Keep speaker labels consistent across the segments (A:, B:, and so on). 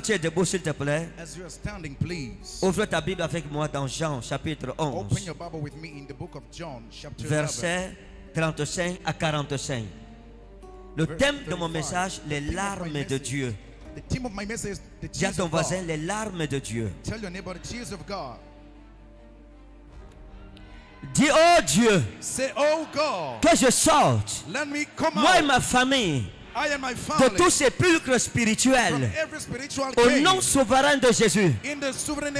A: que tu es debout, s'il te plaît,
B: As you are standing, please
A: ouvre ta Bible avec moi dans Jean chapitre
B: open
A: 11,
B: your Bible with me in the book of John, chapter 11.
A: versets 35 à 45. Le thème de mon message, les larmes de Dieu.
B: The theme of my message is the
A: Dis à
B: tears
A: ton
B: of God.
A: voisin, les larmes de Dieu.
B: Tell your neighbor the tears of God.
A: Dis, oh Dieu,
B: Say, Oh God,
A: que je sorte,
B: let me come
A: moi et
B: out.
A: ma famille, de tout sépulcre spirituel, au nom souverain de Jésus.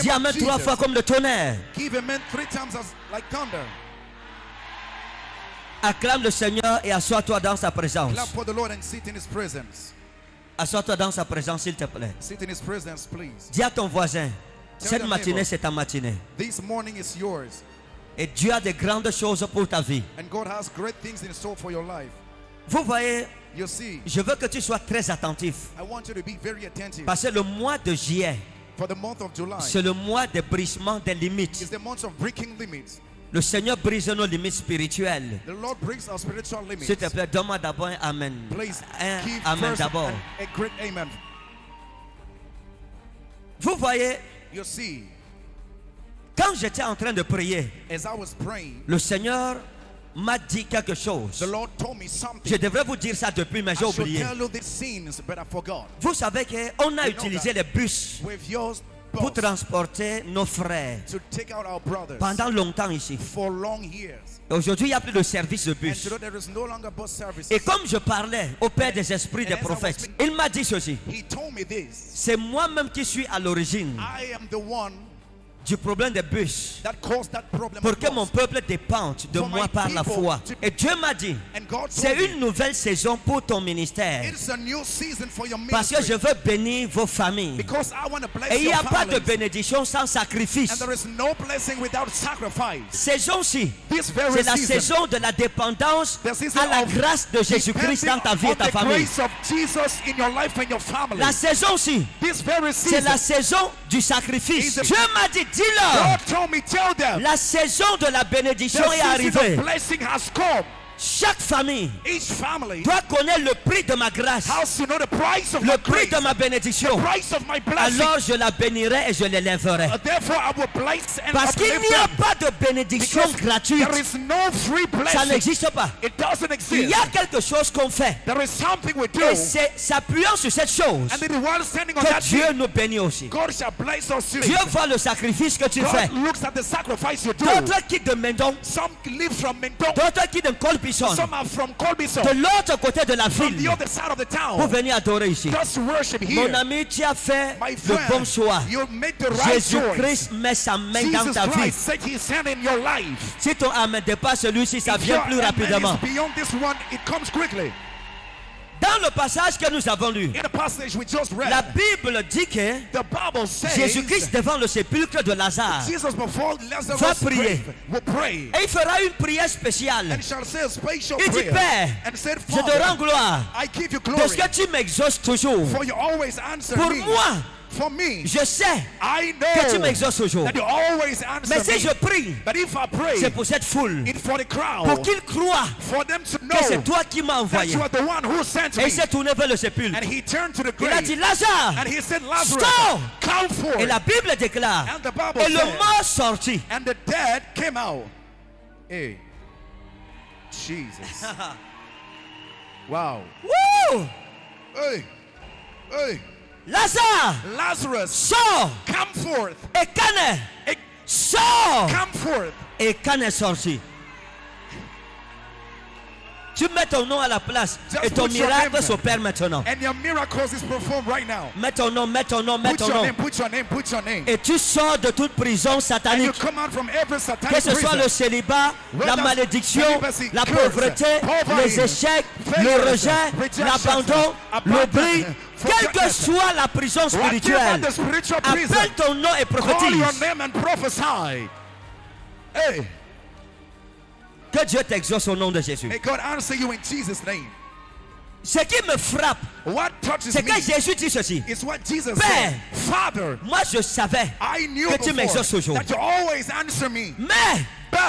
A: Dis Amen trois fois comme le tonnerre. Acclame le Seigneur et assois-toi dans sa présence. Assois-toi dans sa présence, s'il te plaît.
B: Sit in His presence, please.
A: Dis à ton voisin, cette matinée, c'est ta matinée. Et Dieu a de grandes choses pour ta vie. Vous voyez,
B: You see,
A: je veux que tu sois très attentif.
B: I want you to be very attentive.
A: Parce que le mois de juillet,
B: For the month of July
A: c'est le mois de brisement des limites.
B: is the month of breaking limits.
A: Le Seigneur brise nos limites spirituelles.
B: The Lord breaks our spiritual limits.
A: S'il te plaît, donne-moi d'abord un Amen.
B: Please
A: Un Amen d'abord.
B: an- a great amen.
A: Vous voyez,
B: You see,
A: quand j'étais en train de prier,
B: as I was praying,
A: le Seigneur m'a dit quelque chose.
B: the Lord told me something.
A: Je devrais vous dire ça depuis, mais j'ai oublié.
B: tell you these scenes, but I forgot.
A: Vous savez qu'on a
B: You
A: utilisé les bus pour transporter nos frères
B: to take out our brothers
A: pendant longtemps ici.
B: for long years.
A: Et Aujourd'hui, il n'y a plus de service de bus.
B: today there is no longer bus service.
A: Et comme je parlais au Père des esprits des prophètes, il m'a dit ceci. C'est moi-même qui suis à l'origine
B: I am the one
A: du problème des
B: problem.
A: Pour que mon peuple dépende de
B: For
A: moi par la foi. Et Dieu m'a dit, c'est une nouvelle saison pour ton ministère. Parce que je veux bénir vos familles. Et il n'y a pas de bénédiction sans sacrifice.
B: No.
A: Saison-ci, c'est la saison de la dépendance à la grâce de Jésus-Christ dans ta vie et ta famille. La saison-ci, c'est la saison du sacrifice. Dieu m'a dit, dis-leur, la saison de la
B: the
A: bénédiction est arrivée. Chaque famille
B: Each family
A: doit connaître le prix de ma grâce,
B: has to know the price of
A: le
B: my
A: prix
B: grace,
A: de ma bénédiction.
B: price of my blessing.
A: Alors je la bénirai et je l'élèverai.
B: Uh, Therefore, I will bless and
A: Parce qu'il n'y a pas de bénédiction
B: Because
A: gratuite.
B: there is no free
A: Ça n'existe pas.
B: It doesn't
A: Il y a quelque chose qu'on fait.
B: There is something we do,
A: Et c'est s'appuyant sur cette chose
B: and standing on
A: que
B: that
A: Dieu
B: thing,
A: nous bénit aussi.
B: God shall bless us. too.
A: Dieu voit le sacrifice que tu fais.
B: God looks at the sacrifice you do.
A: D'autres quittent de Mendon,
B: Some live from Mendon,
A: d'autres quittent de Colbison,
B: some are from Colbison,
A: de l'autre côté de la
B: from the
A: ville,
B: other side of the
A: pour
B: town,
A: venir adorer ici.
B: just worship
A: Mon ami, tu as fait
B: My
A: le bon choix.
B: you make the right choice.
A: Jésus-Christ met sa main dans ta vie.
B: Christ set his hand in your life.
A: Si ton amen dépasse celui-ci, ça
B: If
A: vient plus rapidement.
B: is beyond this one, it comes quickly.
A: Dans le passage que nous avons lu,
B: read,
A: la Bible dit que Jésus-Christ devant le sépulcre de Lazare, Va prier.
B: grave
A: et il fera une prière spéciale. Il dit, Père,
B: said,
A: je te rends gloire parce que tu m'exauces toujours.
B: for you always answer
A: Pour
B: me.
A: moi,
B: For me,
A: je sais
B: I
A: que tu m'exauces
B: answer
A: Mais si je prie, c'est pour cette foule,
B: it's for the crowd,
A: pour qu'ils croient
B: for them to
A: que c'est toi qui m'as envoyé.
B: you are the one who sent
A: Et il s'est tourné vers le sépulcre.
B: And he turned to the
A: Il a dit, Lazare,
B: and he said, Lazarus,
A: Stop!
B: come forth.
A: et la Bible déclare,
B: And the Bible
A: et le mort sortit.
B: and the dead came out. Hey, Jesus. wow. Hey, hey,
A: Lazare,
B: Lazarus,
A: sors!
B: come forth.
A: Et Canet,
B: Hey,
A: sors!
B: come forth.
A: Et Canet sortit. Tu mets ton nom à la place
B: Just
A: et ton miracle s'opère maintenant.
B: And your miracles is performed right now.
A: Mets ton nom, mets ton nom, mets
B: Put
A: ton
B: your
A: nom.
B: name, put your name, put your name.
A: Et tu sors de toute prison
B: And you
A: satanique.
B: come out from every
A: Que ce soit le célibat, la malédiction, la
B: curse,
A: pauvreté,
B: poverty,
A: les échecs, le rejet, l'abandon, l'oubli, quelle que soit la prison spirituelle, appelle ton nom et prophétise.
B: Hey,
A: Que Dieu t'exauce au nom de Jésus.
B: may God answer you in Jesus' name.
A: Ce qui me frappe, c'est que Jésus dit ceci. Père.
B: Father,
A: Moi, je savais
B: I knew
A: que tu m'exauces toujours.
B: that you always answer me.
A: Mais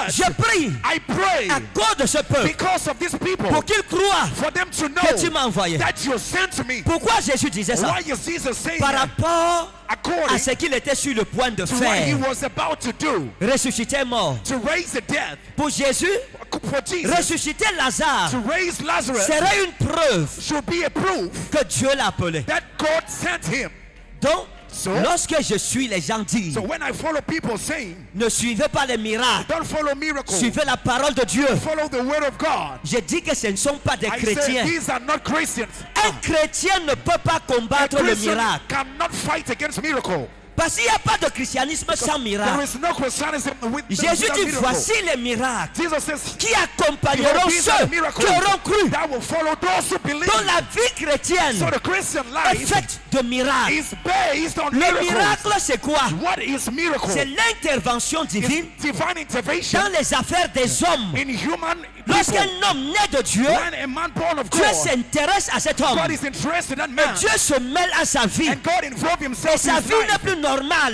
A: Je prie
B: I pray
A: à cause de ce peuple
B: because of these people
A: pour qu'ils croient
B: for them to
A: que tu m'as envoyé.
B: that you sent me.
A: Pourquoi Jésus disait ça?
B: Why is Jesus saying
A: Par rapport à ce qu'il était sur le point de
B: he
A: faire.
B: was about to do
A: Ressusciter mort.
B: to raise the dead
A: Pour Jésus,
B: for Jesus
A: ressusciter Lazare
B: to raise Lazarus
A: serait une preuve
B: should be a proof
A: que Dieu l'a appelé.
B: that God sent him.
A: Donc,
B: So?
A: lorsque je suis, les gens disent,
B: So when I follow people saying,
A: ne suivez pas les miracles,
B: don't follow miracles,
A: suivez la parole de Dieu.
B: follow the word of God.
A: Je dis que ce ne sont pas des
B: I say
A: chrétiens.
B: these are not Christians.
A: Un chrétien ne peut pas combattre le
B: Christian
A: miracle.
B: cannot fight against miracle.
A: Parce qu'il n'y a pas de christianisme sans
B: There
A: miracle.
B: is no Christianism with
A: Jésus dit, voici les miracles qui
B: "Behold,
A: accompagneront ceux qui auront cru.
B: that will follow those who believe.
A: Dans la vie chrétienne est faite de miracles.
B: is based on
A: Le miracle, c'est quoi?
B: What is miracle?
A: C'est l'intervention divine dans les affaires des hommes. Lorsqu'un homme né de Dieu, Dieu s'intéresse à cet homme.
B: Man.
A: Dieu se mêle à sa vie. Et sa vie n'est plus normale.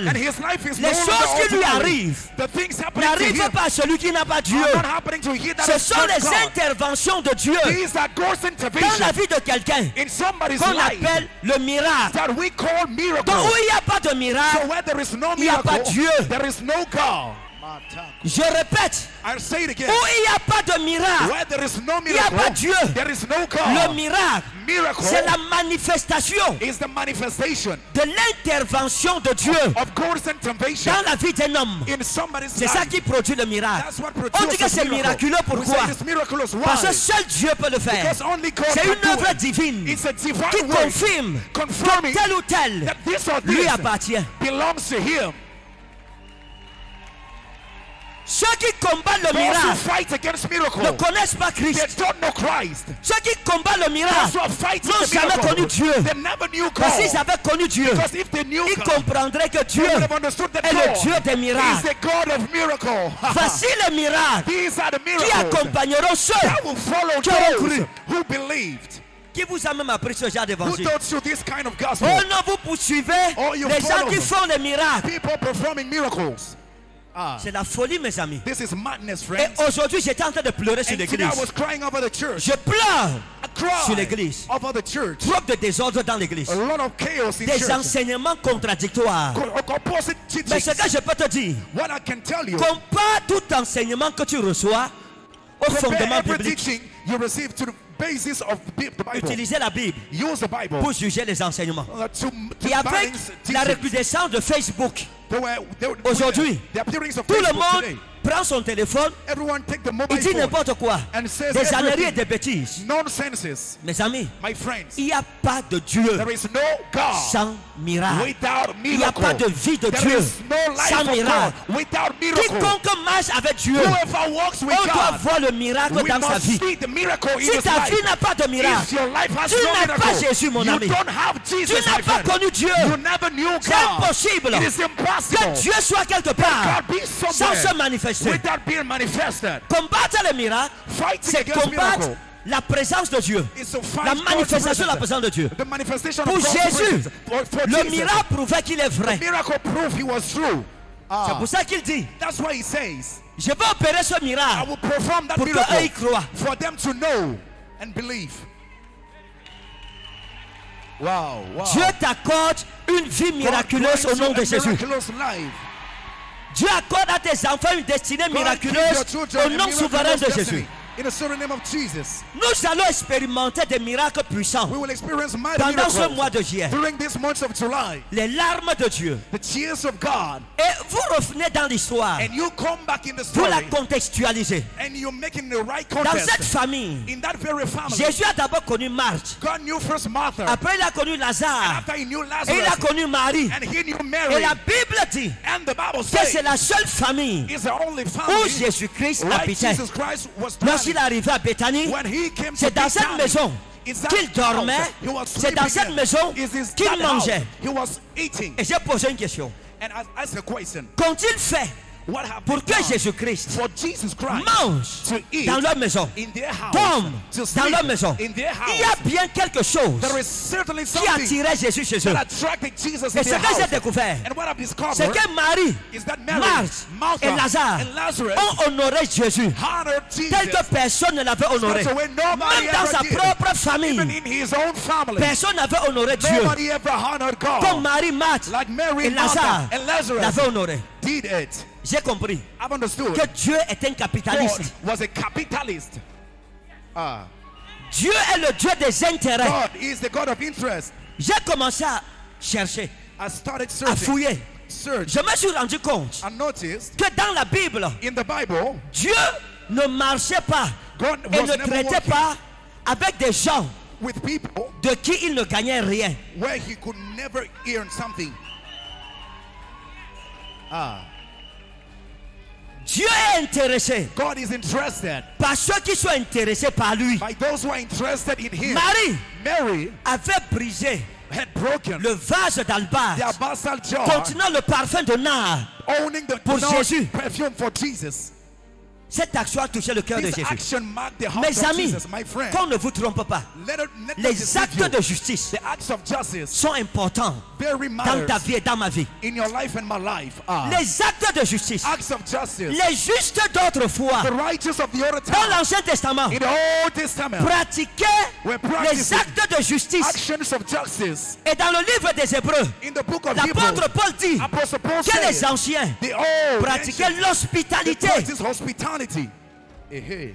B: And his life is
A: Les choses qui lui arrivent n'arrivent pas à celui qui n'a pas Dieu. Ce sont les interventions de Dieu dans la vie de quelqu'un qu'on appelle le miracle. Donc où il n'y a pas de miracle, Il y a pas Dieu. Je répète, où il n'y a pas de miracle,
B: no
A: il n'y a pas Dieu.
B: there is no
A: Le
B: God.
A: miracle,
B: Miracle
A: c'est la manifestation de l'intervention de Dieu dans la vie d'un homme. C'est ça qui produit le miracle. On dit que c'est miraculeux. Pourquoi? Parce que seul Dieu peut le faire. C'est une œuvre divine qui confirme
B: confirming
A: tel ou tel
B: that this or
A: lui appartient. Ceux qui combattent le miracle ne connaissent pas
B: they
A: Christ.
B: don't know Christ.
A: Ceux qui combattent le miracle n'ont jamais connu Dieu.
B: they never knew
A: Parce qu'ils avaient connu Dieu.
B: Because if they knew
A: Ils comprendraient que Dieu est le Dieu des
B: is
A: miracles.
B: the God of miracle.
A: Voici les miracles qui accompagneront ceux qui ont
B: those
A: cru.
B: who believed.
A: qui vous a même appris ce genre
B: Who
A: d'évangile. Oh non, vous poursuivez
B: Oh,
A: les gens qui font les miracles.
B: Miracles.
A: C'est la folie, mes amis.
B: This is madness,
A: Et aujourd'hui, j'étais en train de pleurer sur
B: And
A: l'église.
B: I was crying over the church.
A: Je pleure sur l'église. trop de désordre dans l'église.
B: A lot of chaos in
A: Des
B: church.
A: enseignements contradictoires. Mais ce que je peux te dire,
B: What I can tell you,
A: compare tout enseignement que tu reçois au fondement biblique.
B: you receive to the basis of the the Bible.
A: Utilisez la Bible
B: Use the Bible
A: pour juger les enseignements.
B: uh, to, to
A: Et avec la recrudescence de Facebook, Aujourd'hui, tout le monde. Prend son téléphone,
B: Everyone take the
A: il dit n'importe quoi.
B: and says
A: Des âneries et des bêtises.
B: Nonsenses.
A: Mes amis,
B: My friends,
A: il n'y a pas de Dieu
B: there is no God
A: sans miracle. Il n'y a pas de vie de
B: There
A: Dieu
B: no
A: sans miracle. Quiconque marche avec Dieu, doit voir le miracle dans sa vie. Si ta vie n'a pas de miracle, tu n'as pas Jésus, mon ami. tu n'as pas connu Dieu. C'est impossible que Dieu soit quelque part sans se manifester.
B: Without being manifested.
A: Combattre les miracles, c'est combattre
B: miracle
A: la présence de Dieu. La manifestation de la
B: presence.
A: présence de Dieu.
B: The manifestation
A: Pour Jésus,
B: presence. For, for
A: Le
B: Jesus,
A: miracle prouvait qu'il est vrai.
B: the miracle proof he was true.
A: C'est pour ça qu'il dit,
B: That's why he says,
A: je vais opérer ce
B: I
A: miracle
B: will perform that
A: pour qu'eux y croient.
B: for them to know and believe. Wow, wow.
A: Dieu t'accorde une vie miraculeuse au nom de Jésus. Dieu accorde à tes enfants une destinée miraculeuse au nom souverain de. Jésus.
B: In the name of Jesus,
A: Nous allons expérimenter des miracles puissants
B: we will experience mighty
A: pendant ce
B: miracles
A: mois de juillet.
B: during this month of July.
A: Les larmes de Dieu.
B: The tears of God,
A: Et vous revenez dans l'histoire.
B: and you come back in the
A: Vous la
B: story,
A: contextualisez.
B: and you're making the right
A: Dans cette
B: context.
A: famille,
B: In that very family,
A: Jésus a d'abord connu Marthe.
B: God knew first Martha.
A: Après, il a connu Lazare.
B: After he knew
A: Et il a
B: Lazarus,
A: connu Marie.
B: and he knew
A: Et
B: Mary.
A: la Bible dit
B: And the Bible
A: que c'est la seule famille
B: it's the only
A: où
B: family
A: Jésus-Christ
B: where
A: habitait.
B: Jesus Christ was
A: Est
B: dwelling.
A: arrivé à
B: to
A: c'est dans cette
B: Bethany,
A: maison qu'il dormait, c'est dans cette maison qu'il mangeait. Et j'ai posé une question. Qu'ont-ils fait?
B: What
A: pour que Jésus-Christ mange dans leur maison, tombe
B: to
A: dans leur maison, il y a bien quelque chose qui attirait Jésus chez eux. Et ce que j'ai découvert, c'est que Marie, Marthe et Lazare ont honoré Jésus. tel que personne ne l'avait honoré. Même dans sa propre famille, personne n'avait honoré Dieu. Comme Marie, Marthe et Lazare l'avaient honoré. J'ai compris
B: I've understood.
A: que Dieu est un
B: God
A: capitaliste.
B: was a capitalist. Ah.
A: Dieu est le Dieu des intérêts.
B: God is the God of interest.
A: J'ai commencé à chercher,
B: I started
A: à fouiller.
B: search,
A: Je me suis rendu compte
B: and noticed
A: que dans la Bible,
B: in the Bible,
A: Dieu ne marchait pas
B: God
A: et ne traitait
B: working
A: pas avec des gens
B: with people
A: de qui il ne gagnait rien.
B: where he could never earn something. Ah.
A: Dieu est intéressé
B: God is interested
A: par ceux qui sont intéressés par lui.
B: by those who are interested in him.
A: Marie
B: Mary
A: avait brisé
B: had broken
A: le vase d'albâtre contenant le parfum de nard.
B: owning the
A: Pour Jésus.
B: perfume for Jesus.
A: Cette action a touché le cœur de Jésus. Mes amis, qu'on ne vous trompe pas, les actes de justice sont importants dans ta vie et dans ma vie. Les actes de justice, les justes d'autrefois, dans l'Ancien Testament, pratiquaient les actes de justice. Et dans le livre des Hébreux, l'apôtre Paul dit que les anciens pratiquaient l'hospitalité.
B: Hey, hey.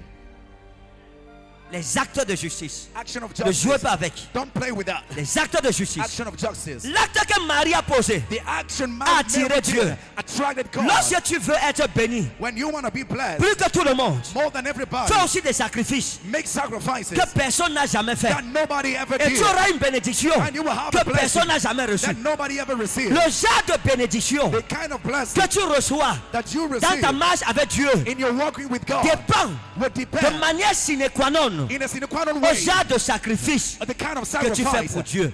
A: Les actes de justice.
B: Action of
A: Ne
B: justice.
A: jouez pas avec.
B: Don't play with that.
A: Les actes de justice.
B: Action of justice.
A: L'acte que Marie a posé.
B: The action
A: Attirer
B: Mary
A: Dieu. Lorsque tu veux être béni,
B: When you want to be blessed
A: plus que tout le monde,
B: more than everybody,
A: fais aussi des sacrifices
B: make sacrifices
A: que personne n'a jamais fait.
B: that nobody ever
A: Et
B: did,
A: tu auras une bénédiction
B: And you will have
A: que
B: a
A: personne n'a jamais reçue.
B: that nobody ever received.
A: Le genre de bénédiction
B: The kind of blessing
A: que tu reçois
B: that you
A: dans
B: receive
A: ta marche avec Dieu
B: in your walking with God
A: dépend de
B: depend
A: manière sine qua non
B: in a sine qua non
A: au
B: way
A: genre de sacrifice.
B: of the kind of
A: que tu fais
B: sacrifice
A: pour Dieu.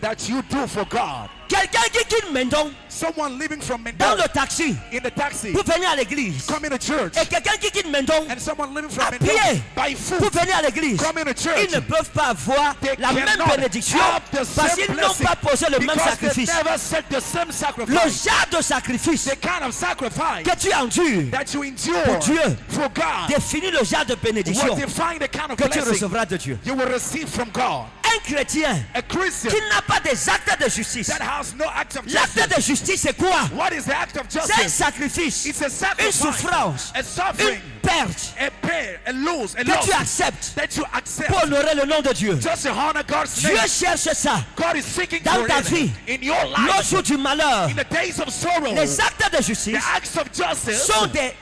A: Quelqu'un qui quitte Mendon
B: Someone living from
A: dans
B: Mendon
A: le taxi
B: in the taxi,
A: pour venir à l'église.
B: coming to church,
A: Et quelqu'un qui quitte Mendon
B: and someone living from
A: à
B: Mendon
A: pied
B: by
A: pour
B: foot,
A: venir à l'église.
B: coming to church,
A: Ils ne peuvent pas avoir
B: they
A: la même bénédiction parce qu'ils n'ont pas posé le même
B: because they
A: sacrifice.
B: never set the same
A: Le
B: sacrifice.
A: genre de sacrifice
B: The kind of sacrifice
A: que tu endures
B: that you endure
A: Pour Dieu.
B: for God
A: définit le genre de
B: will
A: bénédiction
B: define the kind of
A: que tu recevras de Dieu.
B: you will receive from God.
A: Un chrétien
B: A Christian
A: qui n'a pas des actes de justice.
B: no
A: L'acte de justice, c'est quoi?
B: What is the act of
A: C'est un sacrifice,
B: It's a
A: une souffrance,
B: a
A: une perte.
B: A pain, a lose, a
A: que
B: loss.
A: tu acceptes
B: that you accept.
A: pour honorer le nom de Dieu.
B: just honor God's
A: Dieu
B: name.
A: cherche ça.
B: God is seeking
A: Dans ta vie,
B: in your
A: Le jour du malheur,
B: In the days of sorrow,
A: les actes de
B: the
A: justice
B: acts of justice
A: sont des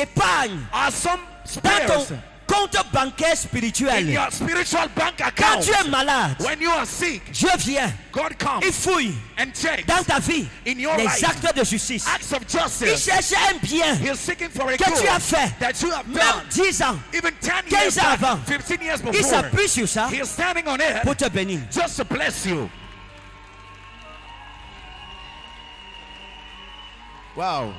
A: épargnes
B: are some
A: dans ton compte bancaire
B: in your spiritual bank
A: Quand tu es malade,
B: When you are sick,
A: Dieu vient,
B: God comes
A: il fouille
B: and checks
A: dans ta vie
B: in your
A: les
B: life
A: acts de justice.
B: acts of
A: Il
B: justice.
A: cherche un bien
B: He's seeking for a
A: que tu as
B: good
A: fait,
B: that you have
A: même
B: done
A: 10 ans.
B: even 10
A: 15
B: years
A: ans
B: back,
A: avant.
B: 15 years
A: Il
B: before.
A: s'appuie sur ça
B: He is standing on it
A: pour te bénir.
B: just to bless you. Wow.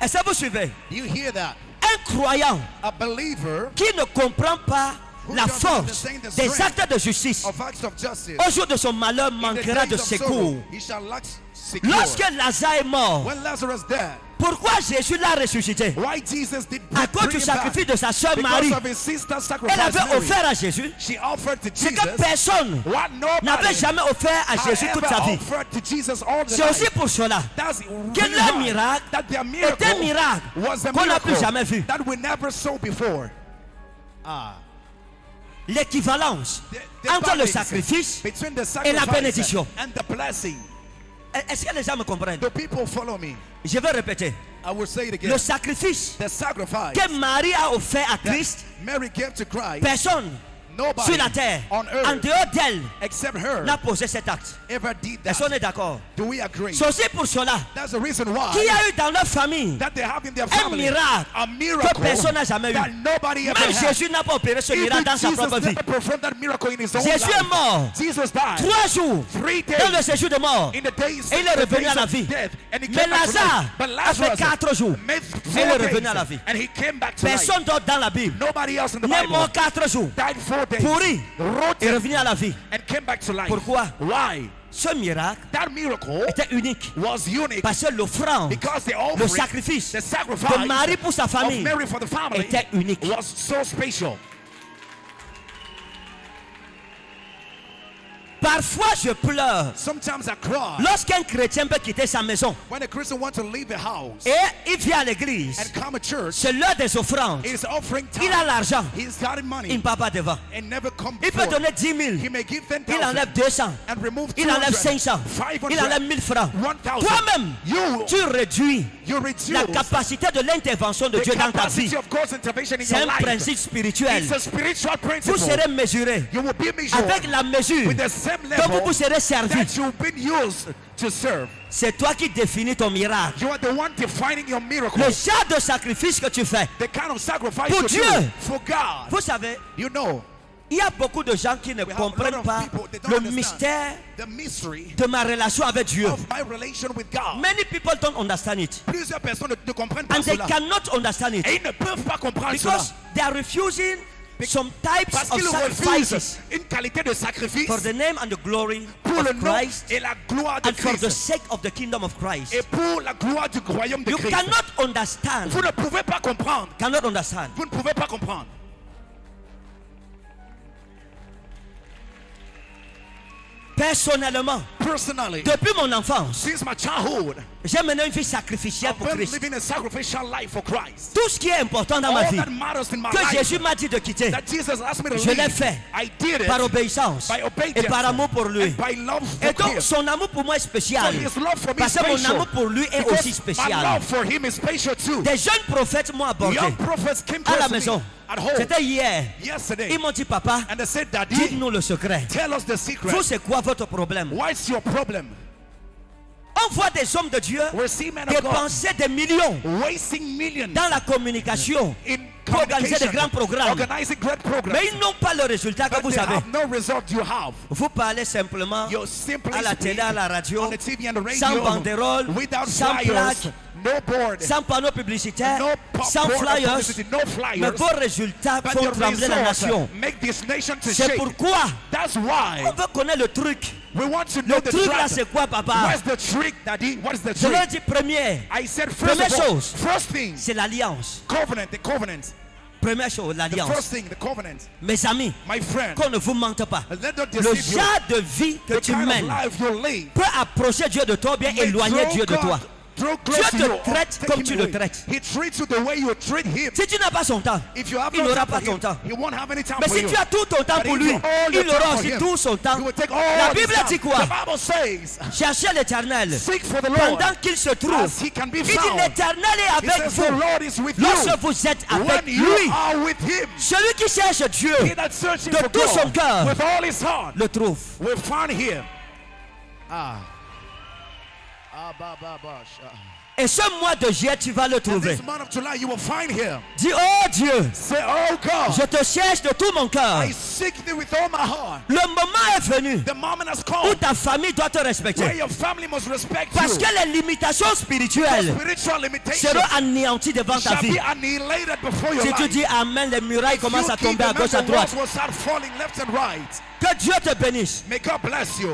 A: Est-ce que vous suivez
B: You hear that?
A: Un croyant
B: A believer
A: qui ne comprend pas la force des actes de justice au jour de son malheur manquera de secours. Lorsque Lazare est mort, pourquoi Jésus l'a ressuscité? À cause du sacrifice de sa sœur Marie. Elle avait offert à Jésus ce que personne n'avait jamais offert à Jésus toute sa vie. C'est aussi pour cela que
B: why
A: miracle est un
B: miracle
A: qu'on n'a plus jamais vu.
B: that we never saw before. Ah.
A: L'équivalence entre le sacrifice. et la bénédiction.
B: and the blessing.
A: Est-ce que les gens me comprennent? Je vais répéter.
B: I will say it again.
A: Le sacrifice
B: The sacrifice
A: que Marie a offert à Christ,
B: Mary gave to Christ,
A: personne
B: Nobody
A: sur la terre,
B: on earth
A: en dehors d'elle, n'a posé cet acte. Est-ce qu'on est d'accord? C'est aussi pour cela qu'il y a eu dans leur famille un miracle que personne n'a jamais eu? Même. Jésus n'a pas opéré ce miracle dans sa propre vie. Jésus est mort
B: Jesus died
A: trois jours
B: three
A: dans le séjour de mort.
B: in the days
A: Et il est revenu à la vie. Mais Lazare a fait quatre jours. il est revenu à la vie. Personne d'autre dans la Bible
B: Nobody else in the
A: n'est mort quatre jours, pourri, et revenu à la vie.
B: and came back to life.
A: Pourquoi?
B: Why?
A: Ce miracle
B: That miracle
A: était unique
B: was unique
A: parce que l'offrande, le sacrifice
B: the
A: de Marie pour sa
B: of
A: famille
B: Mary for the family
A: était unique. Parfois, je pleure lorsqu'un chrétien peut quitter sa maison
B: when a Christian wants to leave a house
A: et il vient à l'église.
B: and come to church.
A: C'est l'heure des offrandes. Il a l'argent. Il ne part pas devant. Il peut donner 10 000.
B: He may give
A: Il
B: 10,000
A: enlève 200.
B: and remove
A: Il enlève
B: 200,
A: 500.
B: 500,
A: Il enlève 1000 francs.
B: 1000.
A: Toi-même,
B: You,
A: tu réduis la capacité de l'intervention de
B: the
A: Dieu dans ta vie. C'est un principe spirituel.
B: It's a spiritual
A: Vous serez mesuré
B: You will be measured
A: avec la mesure que vous serez servi.
B: that you've been used to serve.
A: C'est toi qui définis ton miracle.
B: You are the one defining your miracle.
A: Le genre de sacrifice que tu fais.
B: The kind of sacrifice
A: Pour
B: you
A: Dieu.
B: for God.
A: Vous savez,
B: You know,
A: il y a beaucoup de gens qui ne
B: we
A: comprennent pas
B: people, they
A: le mystère de ma relation avec Dieu.
B: of my relation with God.
A: Many people don't understand it.
B: Plusieurs personnes ne, ne comprennent pas
A: And they
B: cela.
A: cannot understand it.
B: Et ils ne peuvent pas comprendre
A: Because
B: cela.
A: they are refusing some types
B: Parce
A: of sacrifices
B: une qualité de sacrifice
A: for the name and the glory
B: pour le
A: of
B: nom
A: Christ
B: et la gloire de
A: and for the sake of the kingdom of Christ.
B: Et pour la gloire du royaume de
A: You
B: Christ.
A: cannot understand.
B: Vous ne pouvez pas comprendre.
A: Cannot understand.
B: Vous ne pouvez pas comprendre.
A: Personnellement,
B: Personally,
A: depuis mon enfance,
B: since my childhood,
A: j'ai mené une vie sacrificielle pour Christ.
B: living a sacrificial life for Christ.
A: Tout ce qui est important dans ma vie, que
B: life
A: Jésus m'a dit de quitter, je l'ai fait
B: it
A: par obéissance et par amour pour lui. Et donc,
B: him.
A: son amour pour moi est spécial. Parce que mon amour pour lui est aussi spécial. Des jeunes prophètes m'ont abordé
B: Young prophets came to
A: à la maison.
B: me
A: C'était hier.
B: yesterday
A: Ils m'ont dit, papa, dites-nous le secret.
B: tell us the secret.
A: Vous, c'est quoi votre problème?
B: What's your problem?
A: On voit des hommes de Dieu dépenser des millions dans la communication
B: in
A: pour organiser des grands programmes. Mais ils n'ont pas le résultat que vous avez.
B: have no result you have.
A: Vous parlez simplement à la télé, à la radio, sans banderole, sans plaque,
B: board,
A: sans panneau publicitaire,
B: no
A: sans flyers.
B: publicity, no flyers.
A: Mais vos résultats font trembler la nation. C'est pourquoi
B: That's why
A: on veut connaître le truc.
B: we want to know
A: Le
B: the
A: truc là, c'est quoi, papa?
B: What's the trick, Daddy? What is the
A: Je leur dis premier,
B: I said first
A: Première
B: all,
A: chose. c'est l'alliance.
B: covenant, the covenant.
A: Première chose, l'alliance. Mes amis, qu'on ne vous mente pas. Le genre de vie que tu mènes peut approcher Dieu de toi ou bien éloigner Dieu de toi. Dieu te traite comme tu le traites.
B: He treats you the way you treat him.
A: Si tu n'as pas son temps, il n'aura pas ton temps.
B: he won't have any time
A: Mais
B: for
A: si
B: you.
A: tu as tout ton temps pour lui, il aura aussi tout son temps. La Bible dit quoi?
B: The Bible says,
A: Cherchez l'éternel pendant qu'il se trouve.
B: as he can be
A: Il dit l'éternel est avec vous lorsque vous êtes avec lui. Celui qui cherche Dieu de tout son cœur le trouve.
B: Ah.
A: Et ce mois de juillet, tu vas le trouver. Dis, oh Dieu,
B: Say, Oh God,
A: je te cherche de tout mon cœur. Le moment est venu où ta famille doit te respecter. Parce que les limitations spirituelles seront anéanties devant ta vie. Si tu dis Amen, les murailles commencent à tomber à gauche, à
B: metal
A: droite. Que Dieu te bénisse.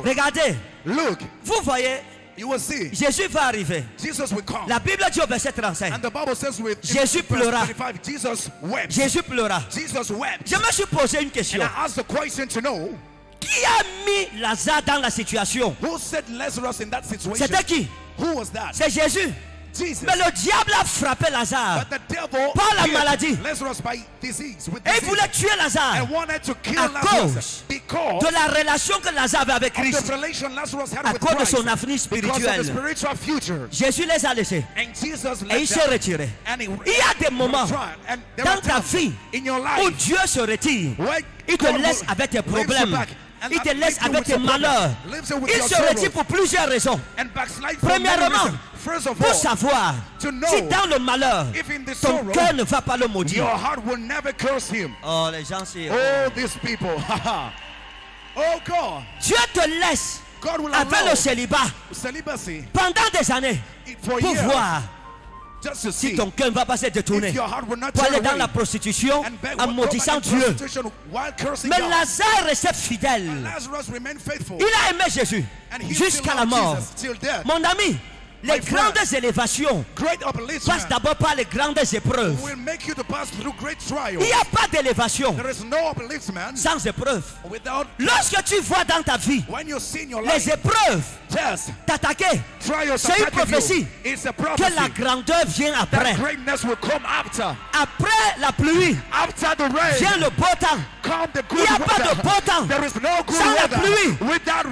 A: Regardez,
B: Look,
A: vous voyez,
B: you will see.
A: Jésus va arriver.
B: Jesus will come.
A: La Bible dit au verset 35,
B: And the Bible says with
A: Jésus pleura.
B: 25, Jesus wept.
A: Jésus pleura.
B: Jesus wept.
A: Je me suis posé une question.
B: And I asked the question to know
A: Qui a mis Lazare dans la situation?
B: who set Lazarus in that situation?
A: C'était qui?
B: Who was that?
A: C'est Jésus.
B: Jesus.
A: Mais le diable a frappé Lazare.
B: But the devil
A: Par la maladie. Et il voulait tuer Lazare
B: and wanted to kill
A: à cause de la relation que Lazare avait avec Christ. À
B: with
A: cause de son avenir spirituel. Jésus les a laissés. Et il s'est retiré. Il y a des moments dans ta vie
B: in your
A: où Dieu se retire. Il te laisse avec tes problèmes. Il te laisse avec tes malheurs. Il se retire pour plusieurs raisons. Premièrement, pour savoir si dans le malheur,
B: if in the
A: ton cœur ne va pas le
B: your
A: maudire.
B: heart will never curse him.
A: Oh, les gens, c'est.
B: Oh, these people. oh, God.
A: Dieu te laisse
B: God will
A: avec le célibat pendant des années pour voir si ton cœur ne va pas se détourner. Pour aller dans la prostitution en maudissant Dieu. Mais. Lazare restait fidèle. Il a aimé Jésus jusqu'à la mort. Mon ami, les grandes élévations passent d'abord par les grandes épreuves.
B: will make you to pass through great
A: Il n'y a pas d'élévation
B: There is no upliftment
A: sans épreuve. Lorsque tu vois dans ta vie les épreuves t'attaquer, C'est une prophétie
B: It's a
A: que la grandeur vient après.
B: that greatness will come after.
A: Après la pluie
B: After the rain
A: vient le beau temps.
B: come the
A: Il n'y a pas de beau temps.
B: There is no good
A: Sans la pluie.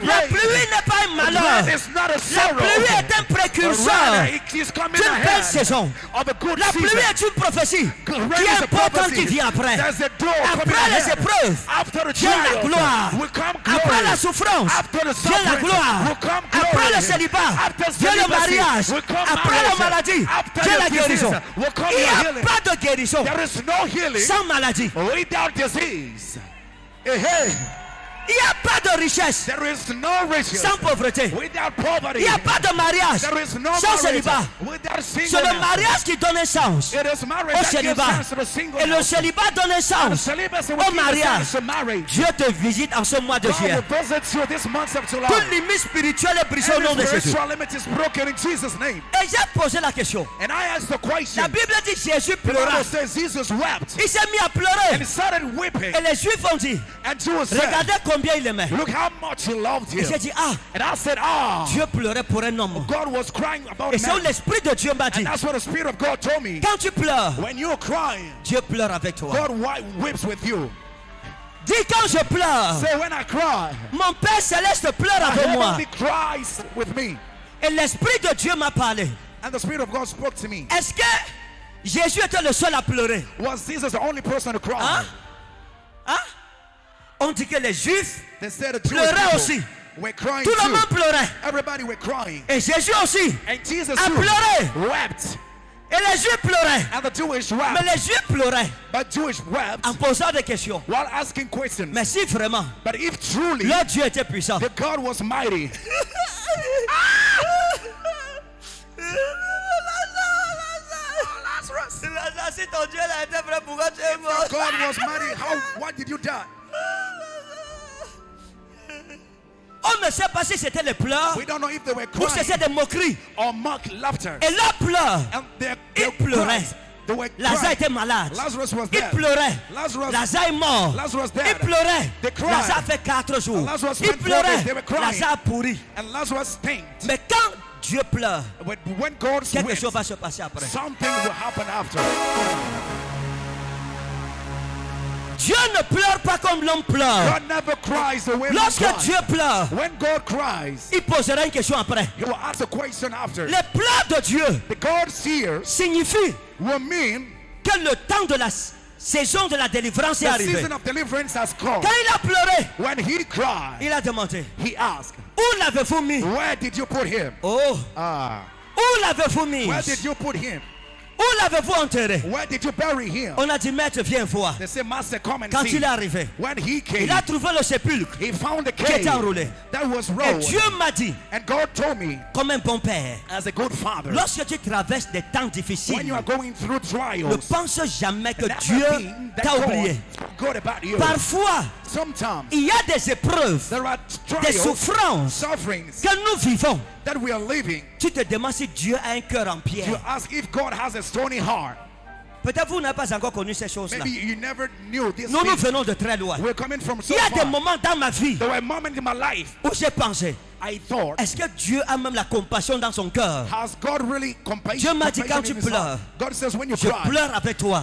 A: La pluie n'est pas un malheur. La pluie est un précurseur
B: rather it is coming
A: d'une belle
B: ahead
A: saison.
B: of a good
A: La pluie
B: season.
A: est une prophétie
B: Rain
A: qui
B: is
A: est
B: a
A: importante
B: prophecy.
A: qui vient après.
B: There's a door coming
A: Après les
B: ahead.
A: épreuves,
B: After the
A: vient la
B: trials
A: gloire.
B: will come
A: Après
B: glory.
A: la souffrance,
B: After the
A: vient la
B: suffering
A: gloire.
B: will come
A: Après
B: glory.
A: le célibat,
B: After
A: vient le
B: celibacy
A: mariage.
B: will come
A: Après la
B: marriage.
A: maladie,
B: After
A: vient
B: your
A: la guérison.
B: disease will come
A: Il n'y
B: your
A: a
B: healing.
A: pas de guérison
B: There is no healing
A: sans maladie.
B: without disease. Hey, hey.
A: Il n'y a pas de richesse
B: There is no riches
A: sans pauvreté.
B: without poverty.
A: Il n'y a pas de mariage
B: There is no
A: sans célibat. C'est le mariage qui donne sens
B: It is marriage
A: au célibat. Et le célibat donne sens au mariage. Dieu te visite en ce mois de juillet. Toute limite spirituelle est brisée au nom de Jésus. Et j'ai posé la question.
B: And I asked the question.
A: La Bible dit Jésus pleura. Il s'est mis à
B: and he
A: pleurer.
B: started weeping.
A: Et les Juifs ont dit,
B: And
A: regardez combien il aimait.
B: Look how much he loved
A: Et j'ai dit, ah,
B: And I said, Ah,
A: Dieu pleurait pour un homme.
B: God was crying about
A: Et c'est où l'Esprit de Dieu m'a dit,
B: And that's what the Spirit of God told me.
A: quand tu pleures,
B: When you're crying,
A: Dieu pleure avec toi.
B: God weeps with you.
A: Dis quand je pleure,
B: Say, when I cry,
A: mon Père Céleste pleure avec moi.
B: cries with me.
A: Et l'Esprit de Dieu m'a parlé.
B: And the Spirit of God spoke to me.
A: Est-ce que Jésus était le seul à pleurer?
B: Was Jesus the only person to cry?
A: Hein? Hein? On dit que les Juifs,
B: people
A: aussi.
B: were crying
A: tout le monde pleurait.
B: Everybody were crying.
A: Et Jésus aussi.
B: And Jesus
A: A pleuré.
B: wept.
A: Et les Juifs pleuraient.
B: And the Jewish
A: Mais
B: wept.
A: les Juifs pleuraient
B: But Jewish wept
A: en posant des questions.
B: while asking questions.
A: Mais si vraiment
B: But if truly
A: leur Dieu était puissant,
B: the God was mighty,
A: Si ton Dieu a été vrai, pourquoi tu es mort
B: God was mighty, how why did you die?
A: On ne sait pas si c'était les pleurs
B: We don't know if they were
A: ou si c'était des moqueries.
B: or mock laughter.
A: Et leurs pleurs, Ils pleuraient. Lazare était malade.
B: Lazarus was
A: Il pleurait.
B: Lazarus,
A: Lazare est mort.
B: Lazarus
A: Il
B: dead.
A: pleurait.
B: They cried.
A: Lazare fait quatre jours.
B: Lazarus
A: Il pleurait.
B: They were crying.
A: Lazare pourrit.
B: And Lazarus stank.
A: Mais quand Dieu pleure,
B: When, when God
A: quelque chose va se passer après.
B: something will happen after.
A: Dieu ne pleure pas comme l'homme pleure.
B: God never cries the way
A: Lorsque. Dieu pleure,
B: When God cries,
A: il posera une question après.
B: He will ask a question after.
A: Les pleurs de Dieu
B: The God's tears
A: signifient
B: will mean
A: que le temps de la saison de la délivrance est
B: the
A: arrivé.
B: season of deliverance has come.
A: Quand il a pleuré,
B: When He cried,
A: il a demandé,
B: He asked,
A: où l'avez-vous mis?
B: Where did you put Him?
A: Oh,
B: Ah,
A: où l'avez-vous mis?
B: Where did you put Him?
A: Où l'avez-vous enterré?
B: Where did you bury Him?
A: On a dit, maître, viens voir.
B: They say, Master, come and
A: Quand
B: see.
A: il est arrivé,
B: When He came,
A: il a trouvé le sépulcre
B: He found the
A: qui était enroulé.
B: that was
A: Et. Dieu m'a dit,
B: And God told me,
A: comme un bon père,
B: as a good father,
A: lorsque tu traverses des temps
B: when
A: difficiles,
B: you are going through
A: ne pense jamais que Dieu t'a
B: God about you.
A: Parfois,
B: Sometimes
A: il y a des épreuves,
B: there are
A: des
B: trials,
A: souffrances
B: sufferings
A: que nous vivons.
B: that we are living.
A: Tu te demandes si Dieu a un cœur en
B: You ask if God has a stony heart.
A: Peut-être vous n'avez pas encore connu ces choses-là.
B: Maybe you never knew this.
A: Nous, nous venons de très loin.
B: We're coming from so
A: Il y a des moments dans ma vie
B: There were moments in my life
A: où j'ai pensé,
B: I thought,
A: est-ce que Dieu a même la compassion dans son cœur?
B: has God really
A: Dieu m'a dit, quand tu pleures,
B: says
A: Je
B: cry,
A: pleure avec toi.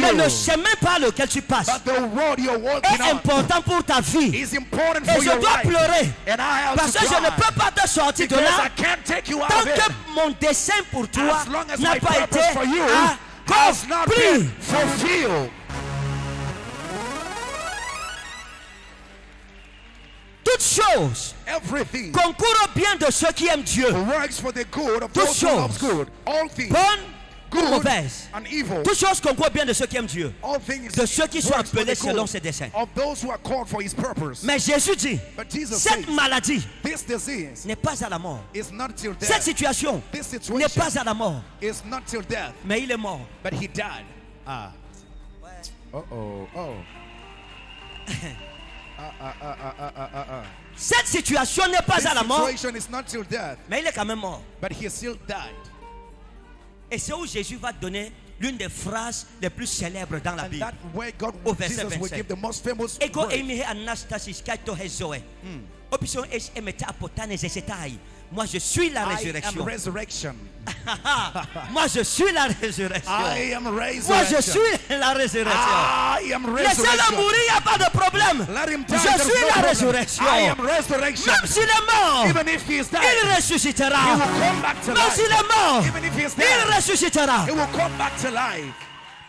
A: Mais le chemin par lequel tu passes est important pour ta vie. Et
B: for
A: je dois pleurer. Parce
B: to
A: que je ne peux pas te sortir de là tant que mon dessein pour toi n'a pas été
B: purpose for you has not been fulfilled.
A: Toutes choses
B: Everything
A: concourent bien de ceux qui aiment Dieu.
B: works for the good of
A: Toutes
B: those who
A: choses.
B: good. All things,
A: Bonnes ou mauvaises.
B: and evil.
A: Toutes choses concourent bien de ceux qui aiment Dieu. De ceux qui sont appelés selon ses desseins. Mais Jésus dit, cette maladie n'est pas à la mort. Cette situation n'est pas à la mort.
B: is not till death.
A: Mais il est mort.
B: But he died. Ah. Oh. Oh. Ah, ah, ah, ah.
A: Cette situation n'est pas
B: This
A: à la mort. Mais il est quand même mort.
B: but he still died.
A: Et c'est où Jésus va donner l'une des phrases les plus célèbres dans la Bible. Au verset
B: Jesus will
A: 27.
B: give the most famous
A: Ego emi he anastasis kaito he zoe. Option H emeta apotane zesetai. Moi je suis la
B: I am
A: résurrection.
B: resurrection.
A: Moi je suis la résurrection.
B: I am
A: Moi je suis la résurrection.
B: I am
A: Laissez-le mourir, il n'y a pas de problème. Je suis la résurrection.
B: I am resurrection.
A: Même s'il est mort,
B: Even if he is
A: il ressuscitera.
B: will come back to
A: Même s'il est mort,
B: Even if he is
A: il ressuscitera.
B: he will come back to life.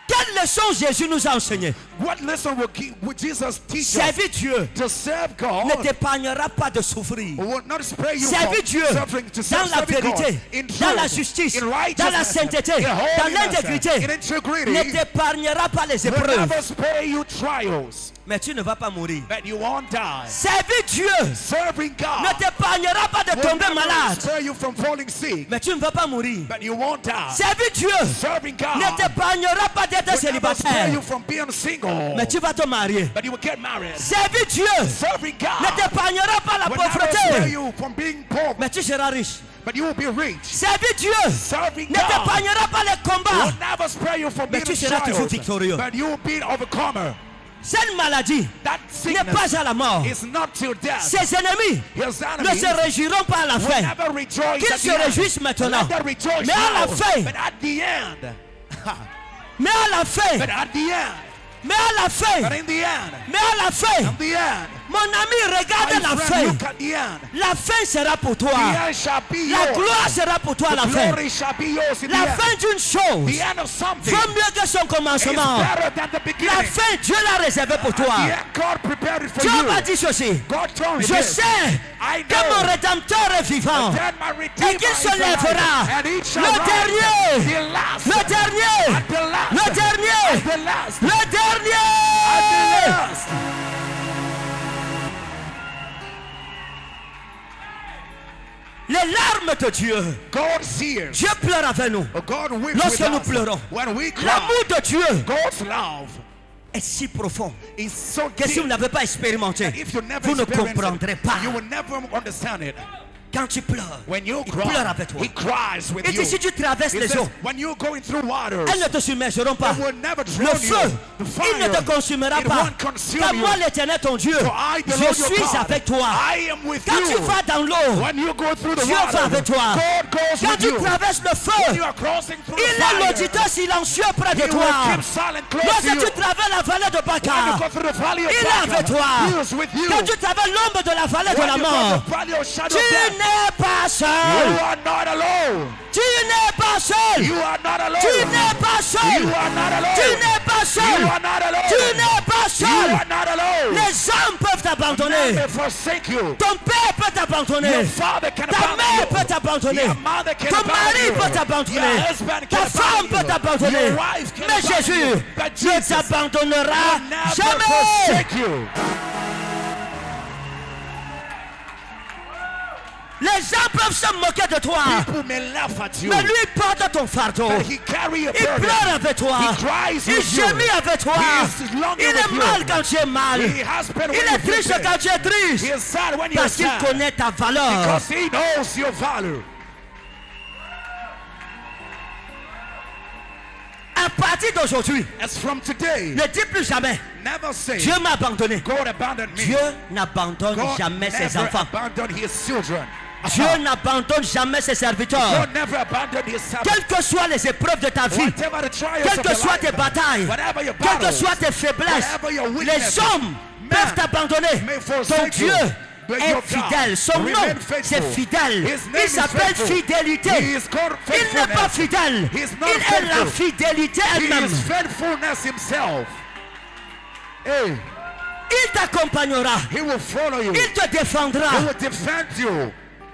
A: Quelle leçon Jésus nous a enseigné
B: What lesson will, Jesus teach us?
A: Servir Dieu
B: To serve
A: ne
B: God
A: t'épargnera pas de souffrir.
B: will not spare you
A: Servir Dieu dans la
B: God
A: vérité, dans la justice, dans la sainteté,
B: in
A: dans l'intégrité, ne t'épargnera pas les épreuves. Mais tu ne vas pas mourir.
B: but you won't die.
A: Servir Dieu
B: Serving
A: ne
B: God
A: t'épargnera pas de tomber malade.
B: spare you from falling sick,
A: Mais tu ne vas pas mourir.
B: but you won't die.
A: Servir Dieu
B: Serving God
A: ne t'épargnera pas d'être célibataire.
B: you from being single,
A: Mais tu vas te marier.
B: but you will get married.
A: Servir Dieu
B: Serving
A: ne
B: God
A: t'épargnera pas la pauvreté.
B: you from being poor,
A: Mais tu seras riche.
B: but you will be rich.
A: Servir Dieu
B: Serving
A: ne t'épargnera pas les combats.
B: will never spare you from
A: Mais
B: being
A: tu seras toujours victorieux.
B: but you will be an overcomer.
A: Cette maladie n'est pas à la mort.
B: is not till death.
A: Ses ennemis
B: His
A: ne se réjouiront pas à la fin. Qu'ils
B: at
A: se
B: the end.
A: réjouissent maintenant. Mais à la fin-
B: But at the end,
A: Mais à la fin,
B: but at the end,
A: mais à la
B: but
A: fin,
B: in the end,
A: mais à la fin,
B: at the end,
A: mon ami, regarde la fin. La fin sera pour toi. La gloire sera pour toi à la fin. La fin d'une chose vaut mieux que son commencement. La fin, Dieu l'a réservée pour toi. Dieu m'a dit ceci. Je sais que mon rédempteur est vivant. Et qu'il se lèvera. Le dernier. Le dernier. Le dernier. Le dernier. Les larmes de Dieu.
B: God sees.
A: Dieu pleure avec nous.
B: God weeps
A: Lorsque nous
B: us.
A: pleurons. L'amour de Dieu
B: God's love
A: est si profond
B: so
A: que si vous n'avez pas expérimenté, vous ne comprendrez pas.
B: you will never understand it.
A: Quand tu pleures,
B: When you
A: il
B: cry,
A: pleure avec toi.
B: he cries with
A: dit si tu traverses
B: He
A: les
B: says,
A: eaux,
B: when you're going through waters,
A: elles ne te submergeront pas.
B: They will never
A: Le
B: you.
A: feu,
B: The
A: il ne te consumera
B: it
A: pas. Car moi, l'éternel ton Dieu,
B: I,
A: je
B: Lord
A: suis
B: God,
A: avec toi.
B: I am with
A: Quand
B: you.
A: tu vas dans l'eau, Dieu
B: water,
A: va avec toi.
B: God goes
A: quand
B: with
A: tu
B: you.
A: traverses le
B: When
A: feu,
B: you are crossing through
A: il
B: the
A: est l'auditeur silencieux près de toi. Lorsque tu traverses la vallée de Baca, il est avec toi. Quand tu traverses l'ombre de la vallée de la mort, tu n'es pas
B: you
A: seul.
B: are not alone.
A: Tu n'es pas seul.
B: You are not alone.
A: Tu n'es pas seul.
B: You are not alone.
A: Tu n'es pas seul.
B: You are not alone.
A: Tu n'es pas
B: You
A: seul.
B: are not alone.
A: Les hommes peuvent t'abandonner.
B: You.
A: Ton père peut t'abandonner.
B: Your father can
A: Ta
B: abandon
A: mère
B: you.
A: peut t'abandonner.
B: Your mother can
A: Ton mari
B: you.
A: peut t'abandonner. Ta
B: can
A: femme peut
B: you.
A: t'abandonner. Mais Jésus
B: you.
A: Ne t'abandonnera jamais. Les gens peuvent se moquer de toi. Mais lui porte ton fardeau. Il pleure avec toi. Il gémit avec toi. Il est mal quand tu es mal. Il est triste quand tu es
B: He
A: triste. Parce qu'il connaît ta valeur.
B: Because he knows your value.
A: À partir d'aujourd'hui,
B: As from today,
A: ne dis plus jamais,
B: never say,
A: Dieu m'a abandonné. Dieu n'abandonne jamais ses enfants. Dieu n'abandonne jamais ses serviteurs. Quelles que soient les épreuves de ta vie, quelles que soient tes batailles, quelles que soient tes faiblesses, les hommes peuvent t'abandonner. Ton Dieu est fidèle. Son nom, c'est fidèle. Il s'appelle fidélité. Il n'est pas fidèle. Il est la fidélité elle-même. Il t'accompagnera.
B: he will follow you.
A: Il te défendra.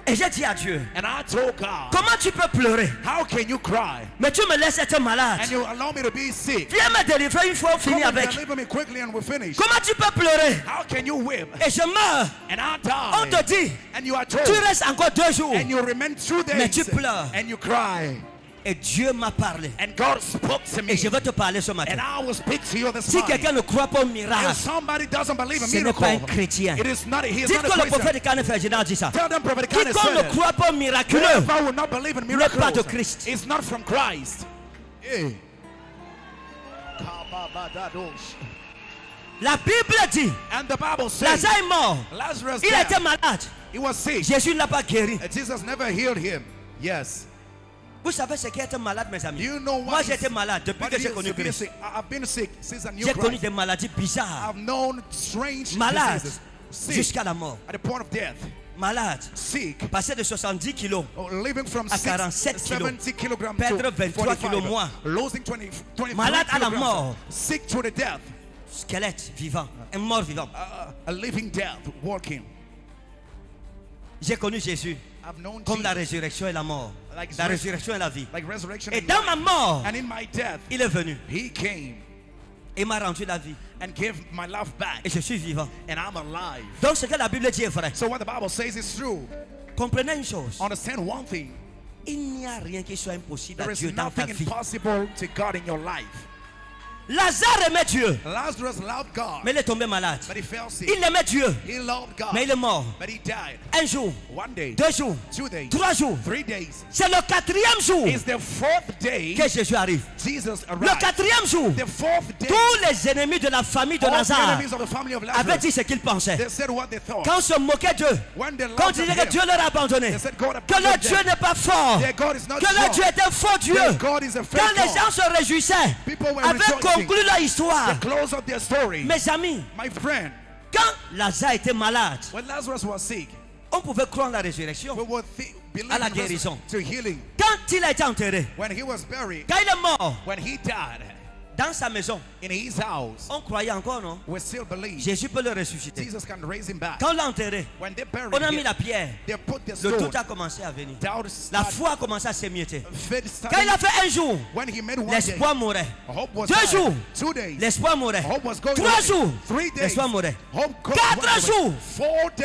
B: Will defend you.
A: Et j'ai dit à Dieu,
B: And I told God,
A: comment tu peux pleurer
B: how can you cry?
A: Mais tu me laisses être malade.
B: And you allow me to be sick.
A: Viens me délivrer une fois, on finit avec.
B: me quickly and we're finished.
A: Comment tu peux pleurer
B: How can you whip?
A: Et je meurs.
B: And I
A: On te dit,
B: And you are
A: tu
B: told.
A: restes encore deux jours.
B: And you remain two
A: Mais
B: days.
A: tu pleures.
B: And you cry.
A: Et Dieu m'a parlé.
B: And God spoke to me.
A: Et je vais te parler ce matin.
B: And I will speak to you this
A: Si quelqu'un ne croit pas au
B: If
A: miracle,
B: somebody doesn't believe
A: ce n'est pas un chrétien.
B: it is not. He is
A: dites que le prophète Cannes Ferdinand dit ça. Quiconque ne
B: it.
A: croit pas au miraculeux, n'est pas de Christ.
B: is not from Christ.
A: La Bible dit,
B: And the Bible says
A: Lazare est mort.
B: Lazarus
A: Il était malade.
B: He was sick.
A: Jésus ne l'a pas guéri.
B: Jesus never healed him. Yes.
A: Vous savez ce qu'est être malade, mes amis?
B: You know
A: Moi,
B: what
A: j'ai
B: is-
A: été malade depuis que j'ai connu Christ.
B: sick? I- I've been sick since I knew
A: J'ai connu des maladies bizarres,
B: I've known strange
A: malade, jusqu'à la mort.
B: at the point of death.
A: Malade,
B: Sick.
A: passé de 70 kilos
B: Oh, from
A: à
B: six-
A: 47 kilos.
B: 70 kilograms
A: Perdre
B: to
A: 23
B: 45.
A: kilos moins.
B: Losing 20, 23
A: Malade à la mort.
B: Sick to the death.
A: squelette vivant, un mort vivant.
B: Uh, a living death, walking.
A: J'ai connu Jésus
B: I've known
A: comme la résurrection et la mort.
B: Like
A: La résurrection et la vie.
B: like resurrection
A: Et dans
B: life.
A: ma mort,
B: And in my death,
A: il est venu
B: he came
A: et m'a rendu la vie.
B: and gave my life back.
A: Et je suis vivant.
B: And I'm alive.
A: Donc ce que la Bible dit est vrai.
B: So what the Bible says is true.
A: Comprenez une chose.
B: Understand one thing.
A: Il n'y a rien qui soit impossible à
B: There is
A: Dieu dans ta
B: nothing
A: vie.
B: impossible to God in your life.
A: Lazare aimait Dieu,
B: Lazarus loved God,
A: mais il est tombé malade.
B: but he fell sick.
A: Il aimait Dieu,
B: He loved God,
A: mais il est mort.
B: but he died.
A: Un jour,
B: One day,
A: deux jours,
B: two days,
A: trois jours.
B: three days.
A: C'est le quatrième jour que Jésus arrive. Le quatrième jour, tous les ennemis de la famille de Lazare avaient dit ce qu'ils pensaient.
B: they said what they thought.
A: Quand on se moquait d'eux, quand on disait que Dieu leur a abandonné,
B: they said God
A: que leur Dieu n'est pas fort, que leur. Dieu est un faux Dieu. Quand les gens se réjouissaient,
B: People were
A: avaient
B: rejoicing.
A: conclu leur histoire.
B: The close of their story.
A: Mes amis,
B: My friend,
A: quand Lazare était malade,
B: when Lazarus was sick,
A: on pouvait croire la résurrection. À la guérison.
B: to healing.
A: Quand il a été enterré,
B: When he was buried,
A: quand il est mort,
B: when he died
A: dans sa maison,
B: in his house,
A: on croyait encore, non?
B: we still believe
A: Jésus peut le ressusciter.
B: Jesus can raise him back.
A: Quand on l'a enterré,
B: When they buried
A: on a mis la pierre.
B: they put the
A: Le tout a commencé à venir. La foi a commencé à s'émietter. Quand il a fait un jour, l'espoir mourait. Deux jours, l'espoir mourait.
B: Hope was going
A: Trois jours, l'espoir mourait. Quatre jours,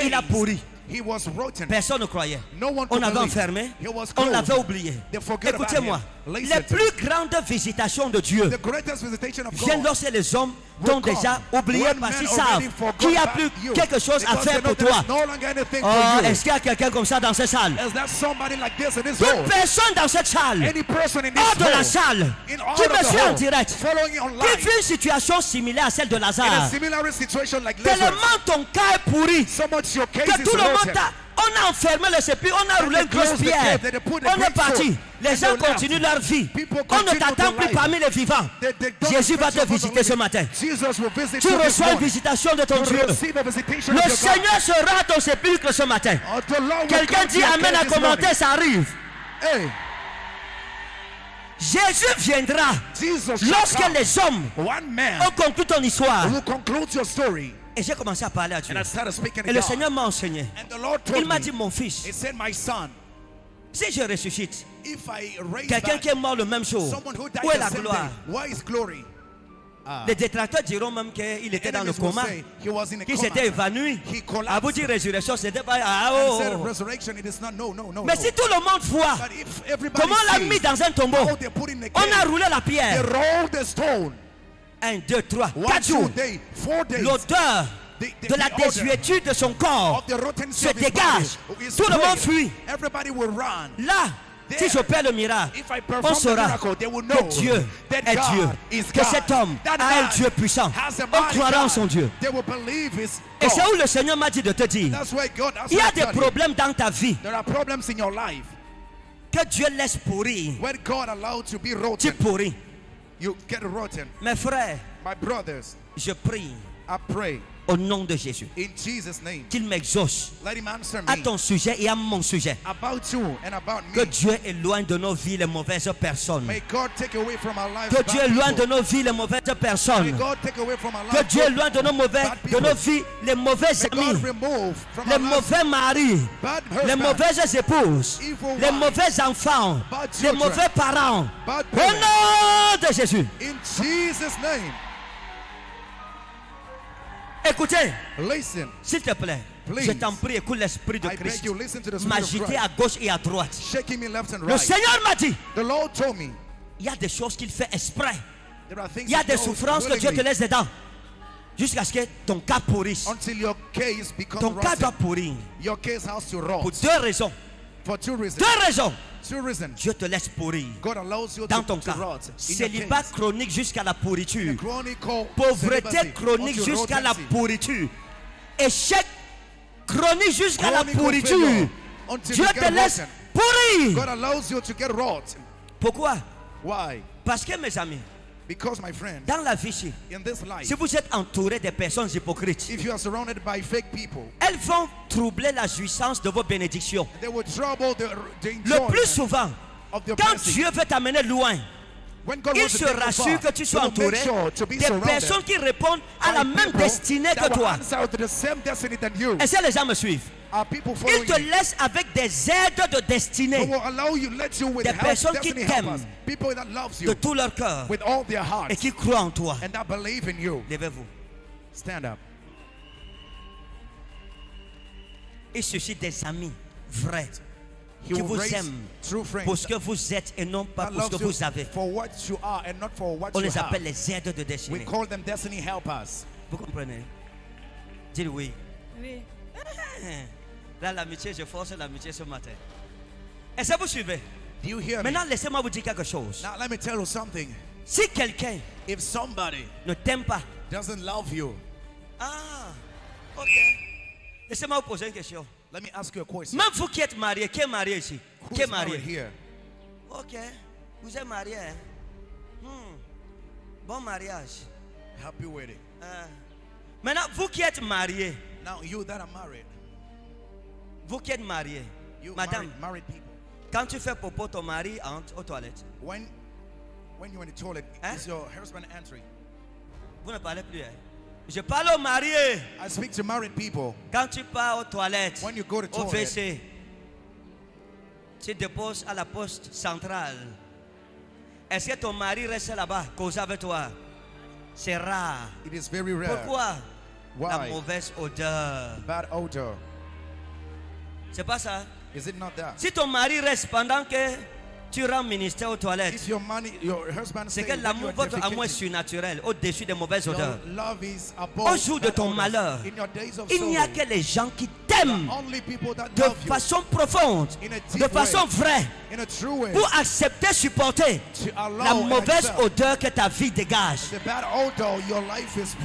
A: il a pourri.
B: He was rotten.
A: Personne ne croyait.
B: No one
A: On l'avait enfermé,
B: He was
A: on l'avait oublié. Écoutez-moi. Les plus grandes visitations de Dieu. Viennent lorsque les hommes t'ont déjà oublié parce qu'ils savent qu'il n'y a plus quelque chose à faire pour toi. Oh, est-ce qu'il y a quelqu'un comme ça dans cette salle? Toute personne dans cette salle, hors de la salle, qui me suit en direct, qui vit une situation similaire à celle de Lazare, tellement ton cas est pourri que tout le monde t'a... On a enfermé le sépulcre, on a roulé une grosse pierre. On est parti. Les gens continuent leur vie. On ne t'attend plus parmi les vivants. Jésus va te visiter ce matin. Tu reçois une visitation de ton Dieu. Le. Seigneur sera à ton sépulcre ce matin.
B: Oh,
A: Quelqu'un dit Amen à commenter, ça arrive. Jésus viendra lorsque les hommes ont conclu ton histoire. Et j'ai commencé à parler à Dieu.
B: And I started speaking to
A: Et le. Seigneur m'a enseigné.
B: And the Lord told
A: Il m'a dit, mon fils, si je ressuscite, quelqu'un qui est mort le même jour, où est la gloire
B: glory?
A: Les détracteurs diront même qu'il était dans le coma, qu'il s'était évanoui. À vous dire résurrection, c'était pas. Ah, oh, oh. Mais si tout le monde voit comment on l'a mis dans un tombeau, on a roulé la pierre.
B: Rolled the stone.
A: Un, deux, trois,
B: One,
A: quatre
B: two
A: jours. L'odeur de la désuétude de son corps se dégage. Tout le monde fuit.
B: Everybody will run.
A: Là, Si j'opère le miracle, on saura que Dieu est Dieu, que cet homme a un Dieu puissant. On croira en son Dieu. Et c'est où le Seigneur m'a dit de te dire, il y a des problèmes dans ta vie
B: There are problems in your life.
A: que Dieu laisse pourrir. Tu pourris.
B: You get rotten.
A: Mes frères,
B: My brothers,
A: je prie
B: I pray
A: au nom de Jésus qu'il m'exauce à ton sujet et à mon sujet.
B: about you and about
A: Que. Dieu éloigne de nos vies les mauvaises personnes.
B: May God take away from our lives
A: Que Dieu éloigne de nos vies les mauvaises
B: May
A: personnes.
B: God take away from our
A: Que Dieu éloigne de nos mauvais, de nos vies les mauvais amis, les mauvais maris, les mauvaises épouses, les mauvais enfants, les mauvais parents. Au nom de Jésus.
B: In Jesus' name.
A: Écoutez,
B: Listen.
A: s'il te plaît,
B: Please.
A: je t'en prie, écoute l'esprit de Christ m'agiter à gauche et à droite.
B: Shaking me left and
A: Le. Seigneur m'a dit,
B: The Lord told me
A: il y a des choses qu'il fait exprès.
B: there are things
A: Il y a des souffrances que Dieu te laisse dedans. Jusqu'à ce que ton cas pourrisse.
B: until your case becomes
A: Ton cas doit pourrir.
B: Your case has to
A: Pour
B: rot.
A: deux raisons.
B: For two reasons.
A: Deux raisons.
B: Two reasons.
A: Dieu te laisse pourrir.
B: God allows you
A: Dans
B: to,
A: ton
B: to
A: cas,
B: rot.
A: Célibat chronique jusqu'à la pourriture. Pauvreté chronique jusqu'à la pourriture. Échec chronique jusqu'à la pourriture. Dieu te laisse pourrir.
B: God allows you to get rotten.
A: Pourquoi?
B: Why?
A: Parce que mes amis,
B: Because, my friend,
A: dans la vie,
B: in this life,
A: si vous êtes entouré de personnes hypocrites,
B: if you are surrounded by fake people,
A: elles vont troubler la jouissance de vos bénédictions.
B: they will trouble the, the
A: Le plus souvent,
B: of the
A: quand
B: blessing.
A: Dieu veut t'amener loin,
B: When God
A: il se rassure
B: far,
A: que tu sois entouré
B: sure
A: des personnes qui répondent à la même destinée que toi. Est-ce que les gens me suivent Il te
B: you?
A: laisse avec des aides de destinée Des personnes qui t'aiment. de
B: you
A: tout leur cœur
B: with all their hearts
A: et qui croient en toi.
B: and that believe in you.
A: Levez-vous.
B: Stand up.
A: Il suscite des amis vrais
B: He
A: qui vous aiment
B: true
A: pour
B: friends
A: ce que vous êtes et non pas pour ce que vous avez.
B: for what you are and not for what
A: On
B: you
A: les appelle
B: have.
A: les aides de
B: We
A: destinée.
B: call them destiny helpers.
A: Vous comprenez? Dites oui.
C: Oui.
A: Là, l'amitié, je force l'amitié ce matin. Est-ce que vous suivez?
B: Do you hear me?
A: Maintenant, laissez-moi vous dire quelque chose.
B: Now let me tell you something.
A: Si quelqu'un
B: If somebody
A: ne t'aime pas,
B: doesn't love you,
A: ah, ok. Laissez-moi vous poser une question.
B: let me ask you a question.
A: Même vous qui êtes marié, qui est marié ici?
B: Who
A: Qui est marié?
B: here?
A: Ok. Vous êtes marié. hein? Hmm. Bon mariage.
B: Happy wedding.
A: Ah. Maintenant, vous qui êtes marié,
B: Now you that are married,
A: vous qui êtes marié,
B: you
A: madame,
B: married, married people.
A: quand tu fais popo, ton mari entre aux toilettes.
B: When when you're in the toilet,
A: Hein?
B: is your husband entering?
A: Vous ne parlez plus. Hein? Je parle aux mariés.
B: I speak to married people.
A: Quand tu pars aux toilettes,
B: When you go to
A: au
B: toilet,
A: WC, tu déposes à la poste centrale. Est-ce que ton mari reste là-bas, cause avec toi? C'est rare.
B: it is very rare.
A: Pourquoi? La mauvaise odeur.
B: Bad odor.
A: C'est pas ça?
B: Is it not that?
A: Si ton mari reste pendant que tu rends ministère aux toilettes,
B: If your money, your husband
A: c'est que
B: when you
A: l'amour,
B: are
A: votre amour est
B: defecating,
A: surnaturel, au-dessus des mauvaises odeurs.
B: your love is above
A: Au jour de
B: bad
A: ton
B: odors.
A: malheur,
B: In your days of
A: Il n'y a
B: sorrow,
A: que les gens qui t'aiment
B: only people that
A: de
B: love you
A: façon profonde,
B: in a
A: de façon
B: way,
A: vraie,
B: in a true way,
A: pour accepter, supporter
B: to allow
A: la
B: and
A: mauvaise
B: accept
A: odeur que ta vie dégage.
B: the bad odor your life is.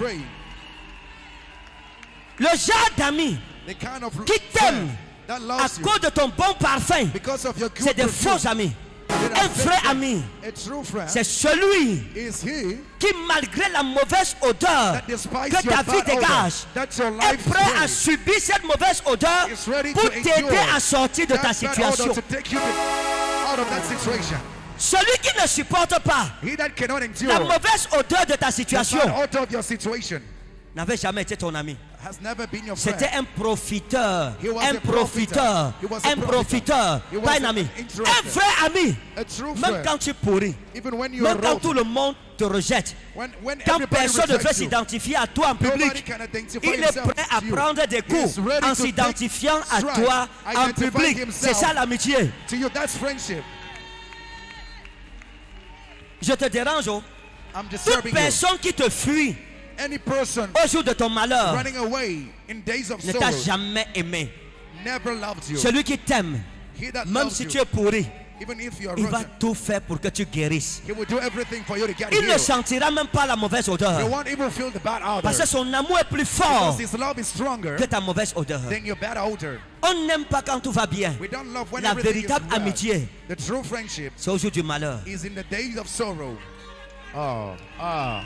A: Le genre d'amis
B: The kind of
A: qui t'aiment
B: friend
A: à cause de ton bon parfum, c'est des faux amis. Un vrai ami, c'est celui qui, malgré la mauvaise odeur que ta vie dégage, est prêt à subir cette mauvaise odeur pour t'aider à sortir de ta situation. Celui qui ne supporte pas la mauvaise odeur de ta situation n'avait jamais été ton ami. C'était un profiteur, un profiteur, un profiteur, pas un ami. Un vrai ami. Même quand tu pourris, même quand tout le monde te rejette, quand personne ne veut s'identifier à toi en public, il est prêt à prendre des coups en s'identifiant à toi en public. C'est ça l'amitié. Je te dérange. oh. Toute personne qui te fuit
B: Any person
A: au jour de ton malheur
B: running away in days of
A: ne t'a
B: sorrow
A: jamais aimé.
B: never loved you.
A: Celui qui t'aime,
B: He that
A: même
B: loves
A: si
B: you,
A: tu es pourri,
B: Even if you are
A: il va
B: rotten,
A: tout faire pour que tu guérisses.
B: He will do everything for you to get
A: Il ne
B: healed.
A: sentira même pas la mauvaise
B: You
A: odeur.
B: won't even feel the bad odor.
A: Parce que son amour est plus fort
B: Because His love is stronger
A: que ta mauvaise odeur.
B: than your bad odor.
A: On n'aime pas quand tout va bien.
B: We don't love when
A: La
B: everything is
A: véritable
B: well.
A: amitié,
B: The true friendship
A: c'est au jour du malheur.
B: is in the days of sorrow. Oh, ah.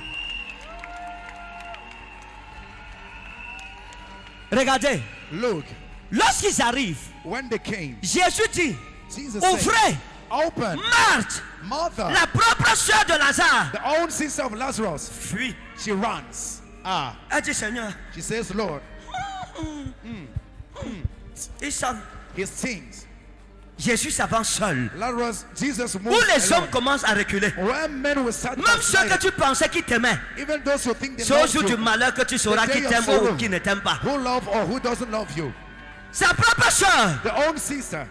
A: Regardez,
B: Look,
A: lorsqu'ils arrivent,
B: when they came,
A: Jésus dit,
B: Jesus
A: ouvrez,
B: Open,
A: Marthe,
B: Martha,
A: la propre soeur de Lazare,
B: the own sister of Lazarus.
A: fuit.
B: She runs. Ah,
A: Elle dit, Seigneur,
B: she says, Lord,
A: ils sont.
B: his things.
A: Jésus s'avance seul. Où les hommes commencent à reculer. Même ceux que tu pensais qu'ils t'aimaient.
B: even those who think they
A: C'est au jour du malheur que tu sauras qui t'aime ou qui ne t'aime pas.
B: who love or who doesn't love you,
A: Sa propre soeur.
B: the own sister,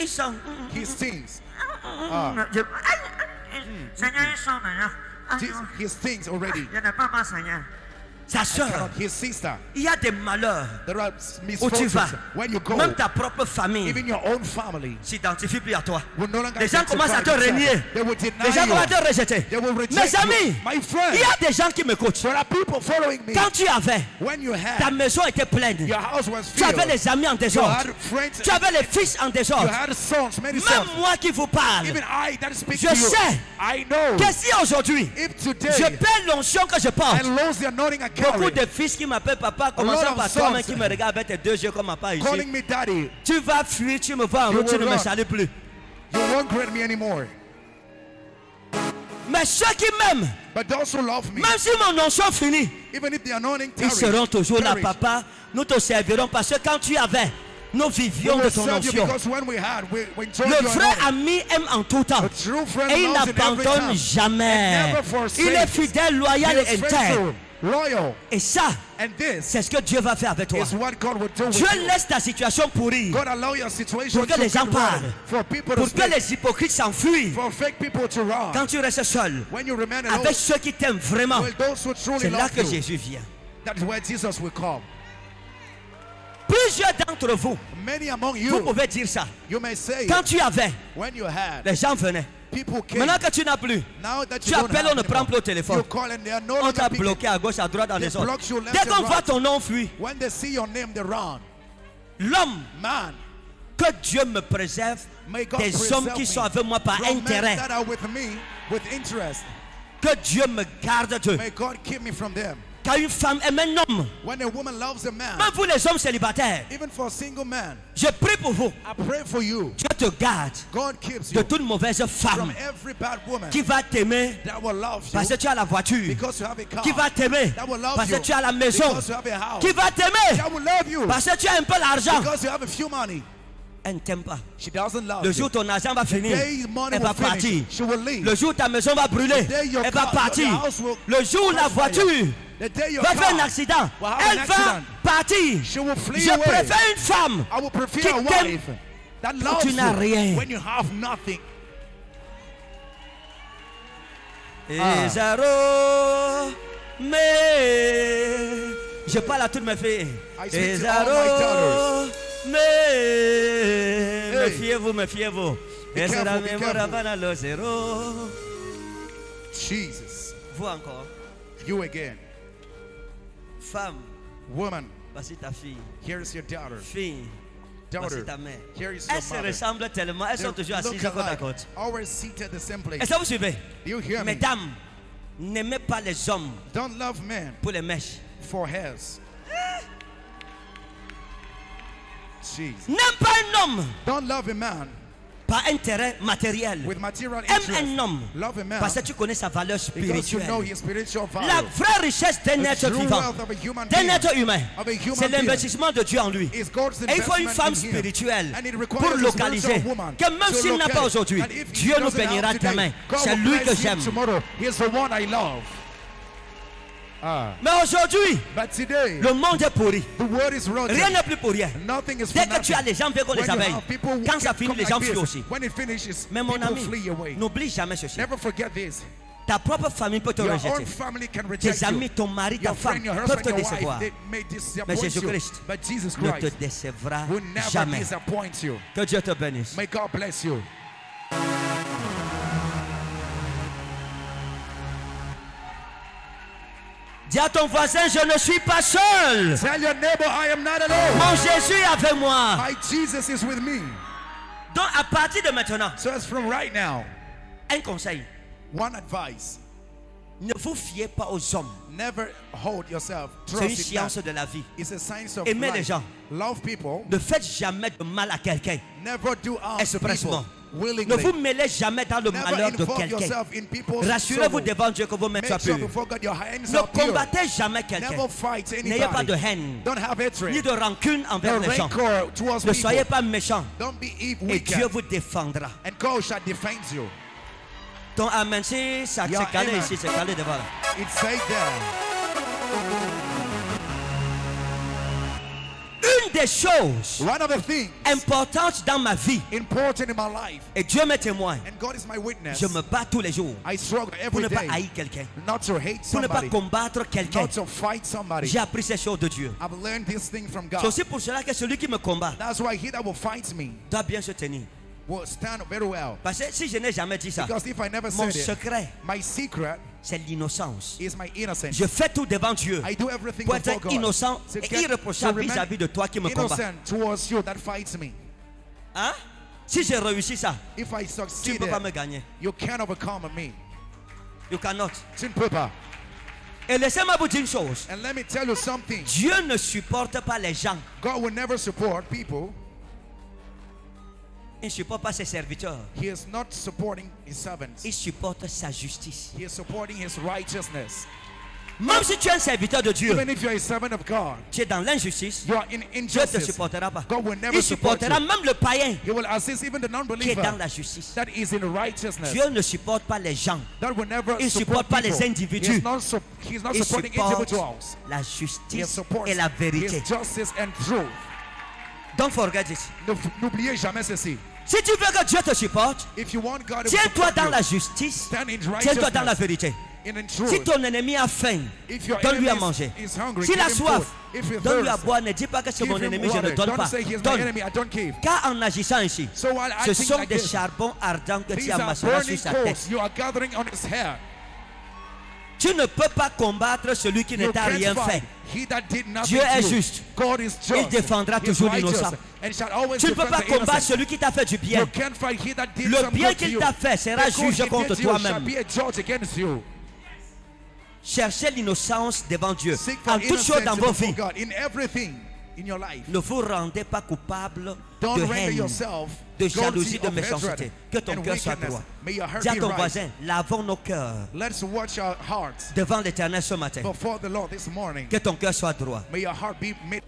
A: Ils sont. mm,
B: his things,
A: Je- Seigneur, ils sont maintenant. Ah,
B: his things already.
A: Je n'ai pas mal, Seigneur. Sa soeur.
B: Cannot- His sister.
A: Il y a des malheurs
B: There are
A: où tu vas?
B: misfortunes when you go.
A: Même ta propre famille
B: Even your own family
A: s'identifie plus à toi. Les gens commencent à te renier.
B: They will deny
A: Les gens commencent à te rejeter.
B: They will reject
A: Mes amis,
B: My friend,
A: il y a des gens qui m'écoutent.
B: there are people following me.
A: Quand tu avais,
B: When you
A: ta maison était pleine.
B: your house was
A: Tu avais les amis en
B: you
A: désordre. Tu avais les fils en
B: you
A: désordre. Même moi qui vous parle,
B: Even I that speak
A: Je sais
B: I know
A: que si aujourd'hui, je perds l'onction que je porte, Beaucoup de fils qui m'appellent papa, commençant par toi-même qui me regardent avec tes deux yeux comme papa ici,
B: calling me daddy,
A: tu vas fuir, tu me vois en route, tu ne me salues plus.
B: you won't greet me anymore.
A: Mais ceux qui m'aiment, même si mon onction finit,
B: even if the anointing
A: ils seront toujours là, papa. Nous te servirons parce que quand tu avais, nous vivions de ton onction. Le vrai ami aime en tout temps. Et il n'abandonne jamais. Il est fidèle, loyal et intègre. Et ça,
B: and this
A: c'est ce que Dieu va faire avec toi.
B: is what God will do with
A: Dieu
B: you.
A: laisse ta situation pourrir
B: God allow your situation
A: Pour que les gens parlent.
B: for people to
A: pour que
B: speak,
A: les hypocrites s'enfuient.
B: for fake people to run.
A: Quand tu restes seul,
B: When you remain alone,
A: avec ceux qui t'aiment vraiment,
B: well, those who truly
A: c'est là
B: love
A: que
B: you,
A: Jésus vient.
B: that is where Jesus will come.
A: Plusieurs d'entre vous,
B: Many among
A: vous
B: you,
A: pouvez dire ça.
B: you may say,
A: Quand tu avais,
B: when you had,
A: les gens venaient. Maintenant que tu n'as plus, tu appelles, on ne prend plus au téléphone. on t'a bloqué à gauche, à droite, dans les autres. Dès qu'on voit ton nom fuir,
B: When they see your name, they run.
A: l'homme, que Dieu me préserve des hommes qui sont avec moi par intérêt. Que Dieu me garde d'eux.
B: From.
A: Quand une femme aime un homme,
B: When a woman loves a man,
A: même vous les hommes célibataires,
B: even for a single man,
A: je prie pour vous.
B: I pray for you.
A: Dieu te garde
B: God keeps
A: de toute mauvaise
B: from
A: femme
B: every bad woman
A: qui va t'aimer
B: that will love you
A: parce que tu as la voiture,
B: because you have a car.
A: qui va t'aimer
B: that will love
A: parce que tu as la maison,
B: because you have a house.
A: qui va t'aimer
B: that will love you
A: parce que tu as un peu d'argent.
B: because you have a few money.
A: Elle ne t'aime pas.
B: She doesn't love
A: Le jour où ton argent va finir, elle va partir. Le jour où ta maison va brûler, elle va partir. Le jour où la voiture va faire un accident, elle va partir.
B: She will flee
A: Je préfère une femme
B: I will prefer
A: qui
B: a
A: t'aime
B: wife that
A: quand tu n'as rien.
B: when you have nothing.
A: Et Zaro, mais je parle à toutes mes filles.
B: I speak
A: Et
B: to all my
A: Zaro, mais méfiez-vous, méfiez-vous.
B: Jesus,
A: Vous encore,
B: you again.
A: Femme,
B: Woman,
A: voici ta fille.
B: here is your daughter.
A: Fille, voici
B: Daughter,
A: ta mère.
B: here is your
A: Elles se ressemblent tellement, elles sont
B: They
A: toujours
B: look
A: assises côte à côte.
B: always seated the same place.
A: Est-ce que vous suivez
B: Do you hear me?
A: Mesdames, n'aimez pas les hommes
B: Don't love men
A: pour les mèches.
B: for hairs. Ah. Jesus.
A: N'aime pas un homme
B: Don't love a man
A: par intérêt matériel.
B: with material
A: Aime un homme parce que tu connais sa valeur spirituelle. La vraie richesse d'un être vivant, d'un être humain, c'est l'investissement de Dieu en lui. Et il faut une femme spirituelle pour localiser que même s'il n'a pas aujourd'hui, Dieu nous bénira demain. C'est lui que j'aime.
B: Ah.
A: Mais aujourd'hui, le monde est pourri. Rien n'est plus pour rien.
B: Nothing is
A: Dès que tu as les gens viennent les abeilles. Quand ça finit, les gens
B: like
A: fuient aussi.
B: When it finishes,
A: Mais mon ami, n'oublie jamais ceci.
B: Never forget this.
A: Ta propre famille peut te
B: Your
A: rejeter. Tes amis, ton mari, ta femme
B: friend,
A: peuvent te décevoir.
B: wife,
A: Mais. Jésus-Christ ne te décevra jamais. Que Dieu te bénisse.
B: May God bless you.
A: Dis à ton voisin, je ne suis pas seul.
B: Tell your neighbor, I am not alone.
A: Mon Jésus est avec moi.
B: My Jesus is with me.
A: Donc à partir de maintenant,
B: So it's from right now.
A: un conseil.
B: One advice.
A: Ne vous fiez pas aux hommes.
B: Never hold yourself.
A: C'est une science de la vie.
B: It's a science of
A: Aimez les
B: life.
A: gens.
B: Love people.
A: Ne faites jamais de mal à quelqu'un.
B: Never do harm to
A: Expressement.
B: people.
A: Ne vous mêlez jamais dans le malheur de quelqu'un. Rassurez-vous devant Dieu que vos mains soient pures. Ne combattez jamais quelqu'un. N'ayez pas de haine,
B: Don't have hatred.
A: ni de rancune envers les gens. Ne soyez pas méchants.
B: Don't be
A: Et Dieu vous défendra.
B: And God shall defend you.
A: Ton amen, s'est calé ici, c'est calé devant là. Une des choses
B: One of the things
A: importantes dans ma vie,
B: important in my life,
A: et Dieu m'est témoin,
B: and God is my witness,
A: je me bats tous les jours
B: I struggle
A: pour ne pas haïr quelqu'un,
B: not to hate
A: pour ne pas combattre quelqu'un.
B: not to fight somebody.
A: J'ai appris ces choses de Dieu.
B: I've learned this thing from
A: C'est aussi pour cela que celui qui me combat
B: That's why he that will fight me
A: doit bien se tenir.
B: will stand very well.
A: Parce que si je n'ai jamais dit ça,
B: Because if I never
A: mon
B: said it,
A: secret,
B: my secret
A: c'est l'innocence. Je fais tout devant Dieu
B: I do everything
A: pour être innocent et irréprochable vis-à-vis de toi qui me
B: you that fights me.
A: Hein? Si j'ai réussi ça,
B: If I
A: tu ne peux pas me gagner.
B: you can't overcome me.
A: You cannot.
B: It's in paper.
A: Et laissez-moi vous dire une chose.
B: And let me tell you something.
A: Dieu ne supporte pas les gens.
B: God will never support people.
A: Il ne supporte pas ses serviteurs.
B: He is not supporting his servants.
A: Il supporte sa justice.
B: He is supporting his righteousness.
A: Même si tu es un serviteur de Dieu,
B: Even if you're a servant of God,
A: tu es dans l'injustice,
B: you are in
A: Dieu ne te
B: injustice.
A: supportera pas.
B: God will never
A: Il
B: support
A: supportera
B: you.
A: même le païen
B: He will assist even the
A: qui est dans la justice.
B: that is in righteousness.
A: Dieu ne supporte pas les gens.
B: That will never
A: Il
B: support
A: supporte pas les individus.
B: He's not, sup- he's not
A: Il
B: supporting
A: supporte
B: individuals.
A: la
B: He
A: justice
B: supports
A: et la vérité.
B: his justice and truth.
A: Don't forget it.
B: Ne- N'oubliez jamais ceci.
A: Si tu veux que Dieu te supporte, tiens-toi dans la justice, tiens-toi dans la vérité. Si ton ennemi a faim, donne-lui à manger. S'il a soif, donne-lui à boire. Ne dis pas que c'est mon ennemi, je ne donne pas. Donne. Car en agissant ainsi, ce sont des charbons ardents que tu amasseras sur sa tête. Tu ne peux pas combattre celui qui ne t'a rien fait. Dieu est juste. Il défendra toujours l'innocent. Tu ne peux pas combattre celui qui t'a fait du bien. Le bien qu'il t'a fait sera
B: he
A: contre toi-même. Cherchez l'innocence devant Dieu. En toutes choses dans vos vies.
B: In everything in your life.
A: ne vous rendez pas coupable
B: Don't
A: de haine,
B: yourself
A: de jalousie, de méchanceté. Que ton cœur soit droit.
B: May your heart
A: Dis à ton
B: right.
A: voisin, lavons nos cœurs
B: Let's watch our hearts
A: devant l'éternel ce matin.
B: before the Lord this morning.
A: Que ton cœur soit droit.
B: May your heart be made